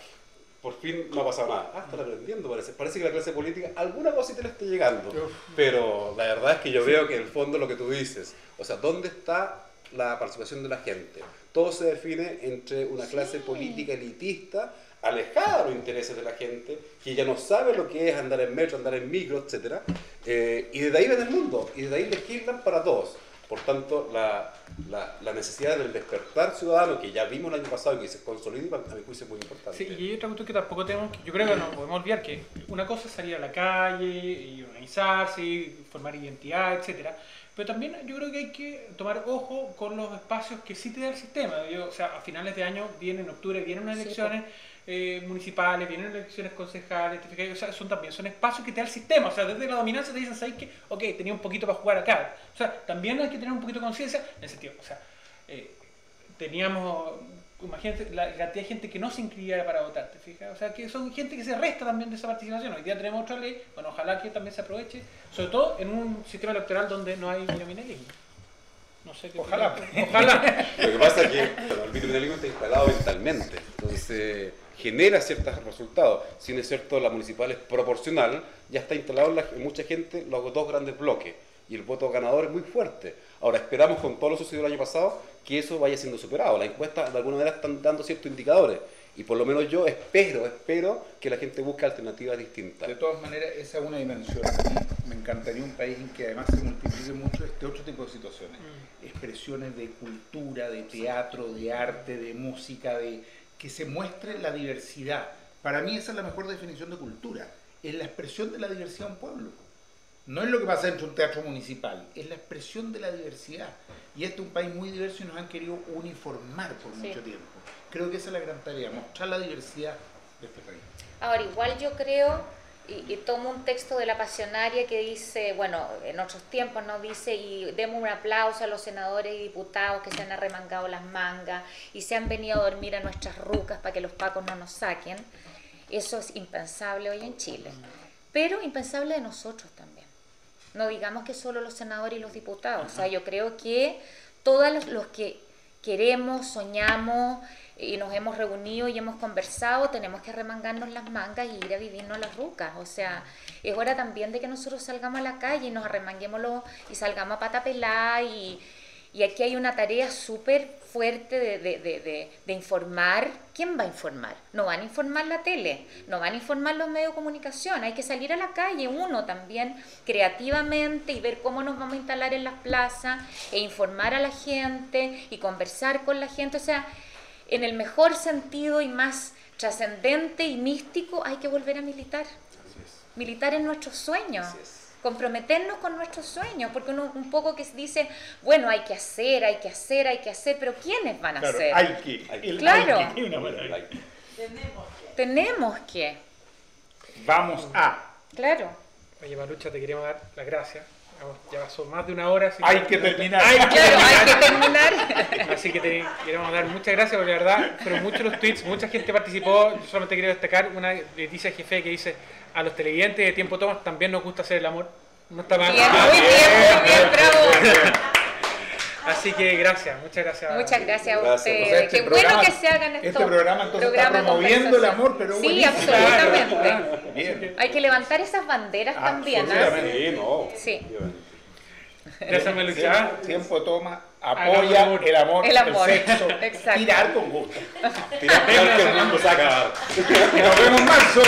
Por fin no ha pasado nada. Ah, están aprendiendo, parece. Parece que la clase política, alguna cosita le está llegando. Pero la verdad es que yo veo que en el fondo lo que tú dices, o sea, ¿dónde está la participación de la gente? Todo se define entre una clase Sí. política elitista, alejada de los intereses de la gente, que ya no sabe lo que es andar en metro, andar en micro, etc. Eh, y desde ahí ven el mundo, y desde ahí legislan para todos. Por tanto, la, la, necesidad del despertar ciudadano que ya vimos el año pasado y que se consolida, a mi juicio es muy importante. Sí, y hay otra cuestión que tampoco tenemos, yo creo que no podemos olvidar, que una cosa es salir a la calle y organizarse, formar identidad, etcétera, pero también yo creo que hay que tomar ojo con los espacios que sí te da el sistema. Yo, o sea, a finales de año vienen, en octubre vienen unas Sí, elecciones eh, municipales, vienen elecciones concejales, o sea, son también son espacios que te da el sistema. O sea, desde la dominancia te dicen, ¿sabes qué? Ok, tenía un poquito para jugar acá. O sea, también hay que tener un poquito de conciencia en el sentido, o sea, eh, teníamos, imagínate, la cantidad de gente que no se inscribiera para votar, ¿te fijas? O sea, que son gente que se resta también de esa participación. Hoy día tenemos otra ley, bueno, ojalá que también se aproveche, sobre todo en un sistema electoral donde no hay binominalismo. No sé qué Ojalá. Ojalá. Lo que pasa es que el binominalismo está instalado mentalmente, entonces genera ciertos resultados. Si bien es cierto, la municipal es proporcional, ya está instalado en, la- en mucha gente los dos grandes bloques y el voto ganador es muy fuerte. Ahora esperamos con todo lo sucedido el año pasado que eso vaya siendo superado. Las encuestas de alguna manera están dando ciertos indicadores y por lo menos yo espero, espero que la gente busque alternativas distintas. De todas maneras, esa es una dimensión. A mí me encantaría un país en que además se multiplique mucho este otro tipo de situaciones. Expresiones de cultura, de teatro, de arte, de música, de que se muestre la diversidad. Para mí esa es la mejor definición de cultura. Es la expresión de la diversidad de un pueblo. No es lo que pasa dentro de un teatro municipal, es la expresión de la diversidad. Y este es un país muy diverso y nos han querido uniformar por Sí. mucho tiempo. Creo que esa es la gran tarea, mostrar la diversidad de este país. Ahora, igual yo creo, y, y tomo un texto de la pasionaria que dice, bueno, en otros tiempos nos dice, y demos un aplauso a los senadores y diputados que se han arremangado las mangas y se han venido a dormir a nuestras rucas para que los pacos no nos saquen. Eso es impensable hoy en Chile, pero impensable de nosotros también. No digamos que solo los senadores y los diputados. O sea, yo creo que todos los, los que queremos, soñamos y nos hemos reunido y hemos conversado, tenemos que remangarnos las mangas y ir a vivirnos las rucas. O sea, es hora también de que nosotros salgamos a la calle y nos arremanguemos los- y salgamos a pata pelada y, y aquí hay una tarea súper fuerte de, de- de- de- informar. ¿Quién va a informar? No van a informar la tele, no van a informar los medios de comunicación. Hay que salir a la calle uno también creativamente y ver cómo nos vamos a instalar en las plazas e informar a la gente y conversar con la gente. O sea, en el mejor sentido y más trascendente y místico hay que volver a militar. Militar en nuestros sueños comprometernos con nuestros sueños, porque uno un poco que dice, bueno, hay que hacer, hay que hacer, hay que hacer, pero ¿quiénes van a Claro, hacer? hay que. Claro. hay que, una maravilla. Tenemos que, Vamos a. claro. Oye, Marucha, te queríamos dar las gracias. Ya pasó más de una hora. Así Hay que terminar. Hay que Claro, hay que terminar. Así que te queremos dar muchas gracias porque la verdad fueron muchos los tweets, mucha gente participó. Yo solamente quiero destacar una Leticia Jefe que dice: A los televidentes de Tiempo Tomas también nos gusta hacer el amor. No está mal. Bien, muy bien, muy bien, bravo. Así que gracias, muchas gracias. Muchas gracias a ustedes. O sea, este Qué bueno programa- que se hagan estos Este programa entonces está programas de promoviendo el amor, pero Sí, buenísimo. absolutamente. Bien. Hay que levantar esas banderas también. ¿ah? Absolutamente. Sí, no. Sí. Gracias, Malucha. Tiempo toma, el apoya amor. el amor, El amor. sexo, Exacto. tirar con gusto. Tirar que el mundo se acaba. Y nos vemos en marzo.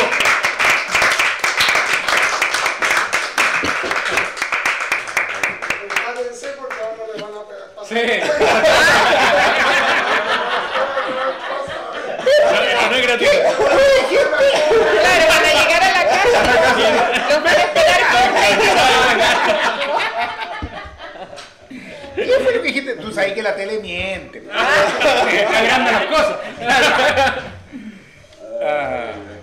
Prepárense porque ahora le van a pegar paso. Sí. No, no es gratuito. Claro, van a llegar a la casa. Los van a esperar con ¿Qué fue lo que dijiste? Tú sabes que la tele miente. Está grande las cosas. Ah.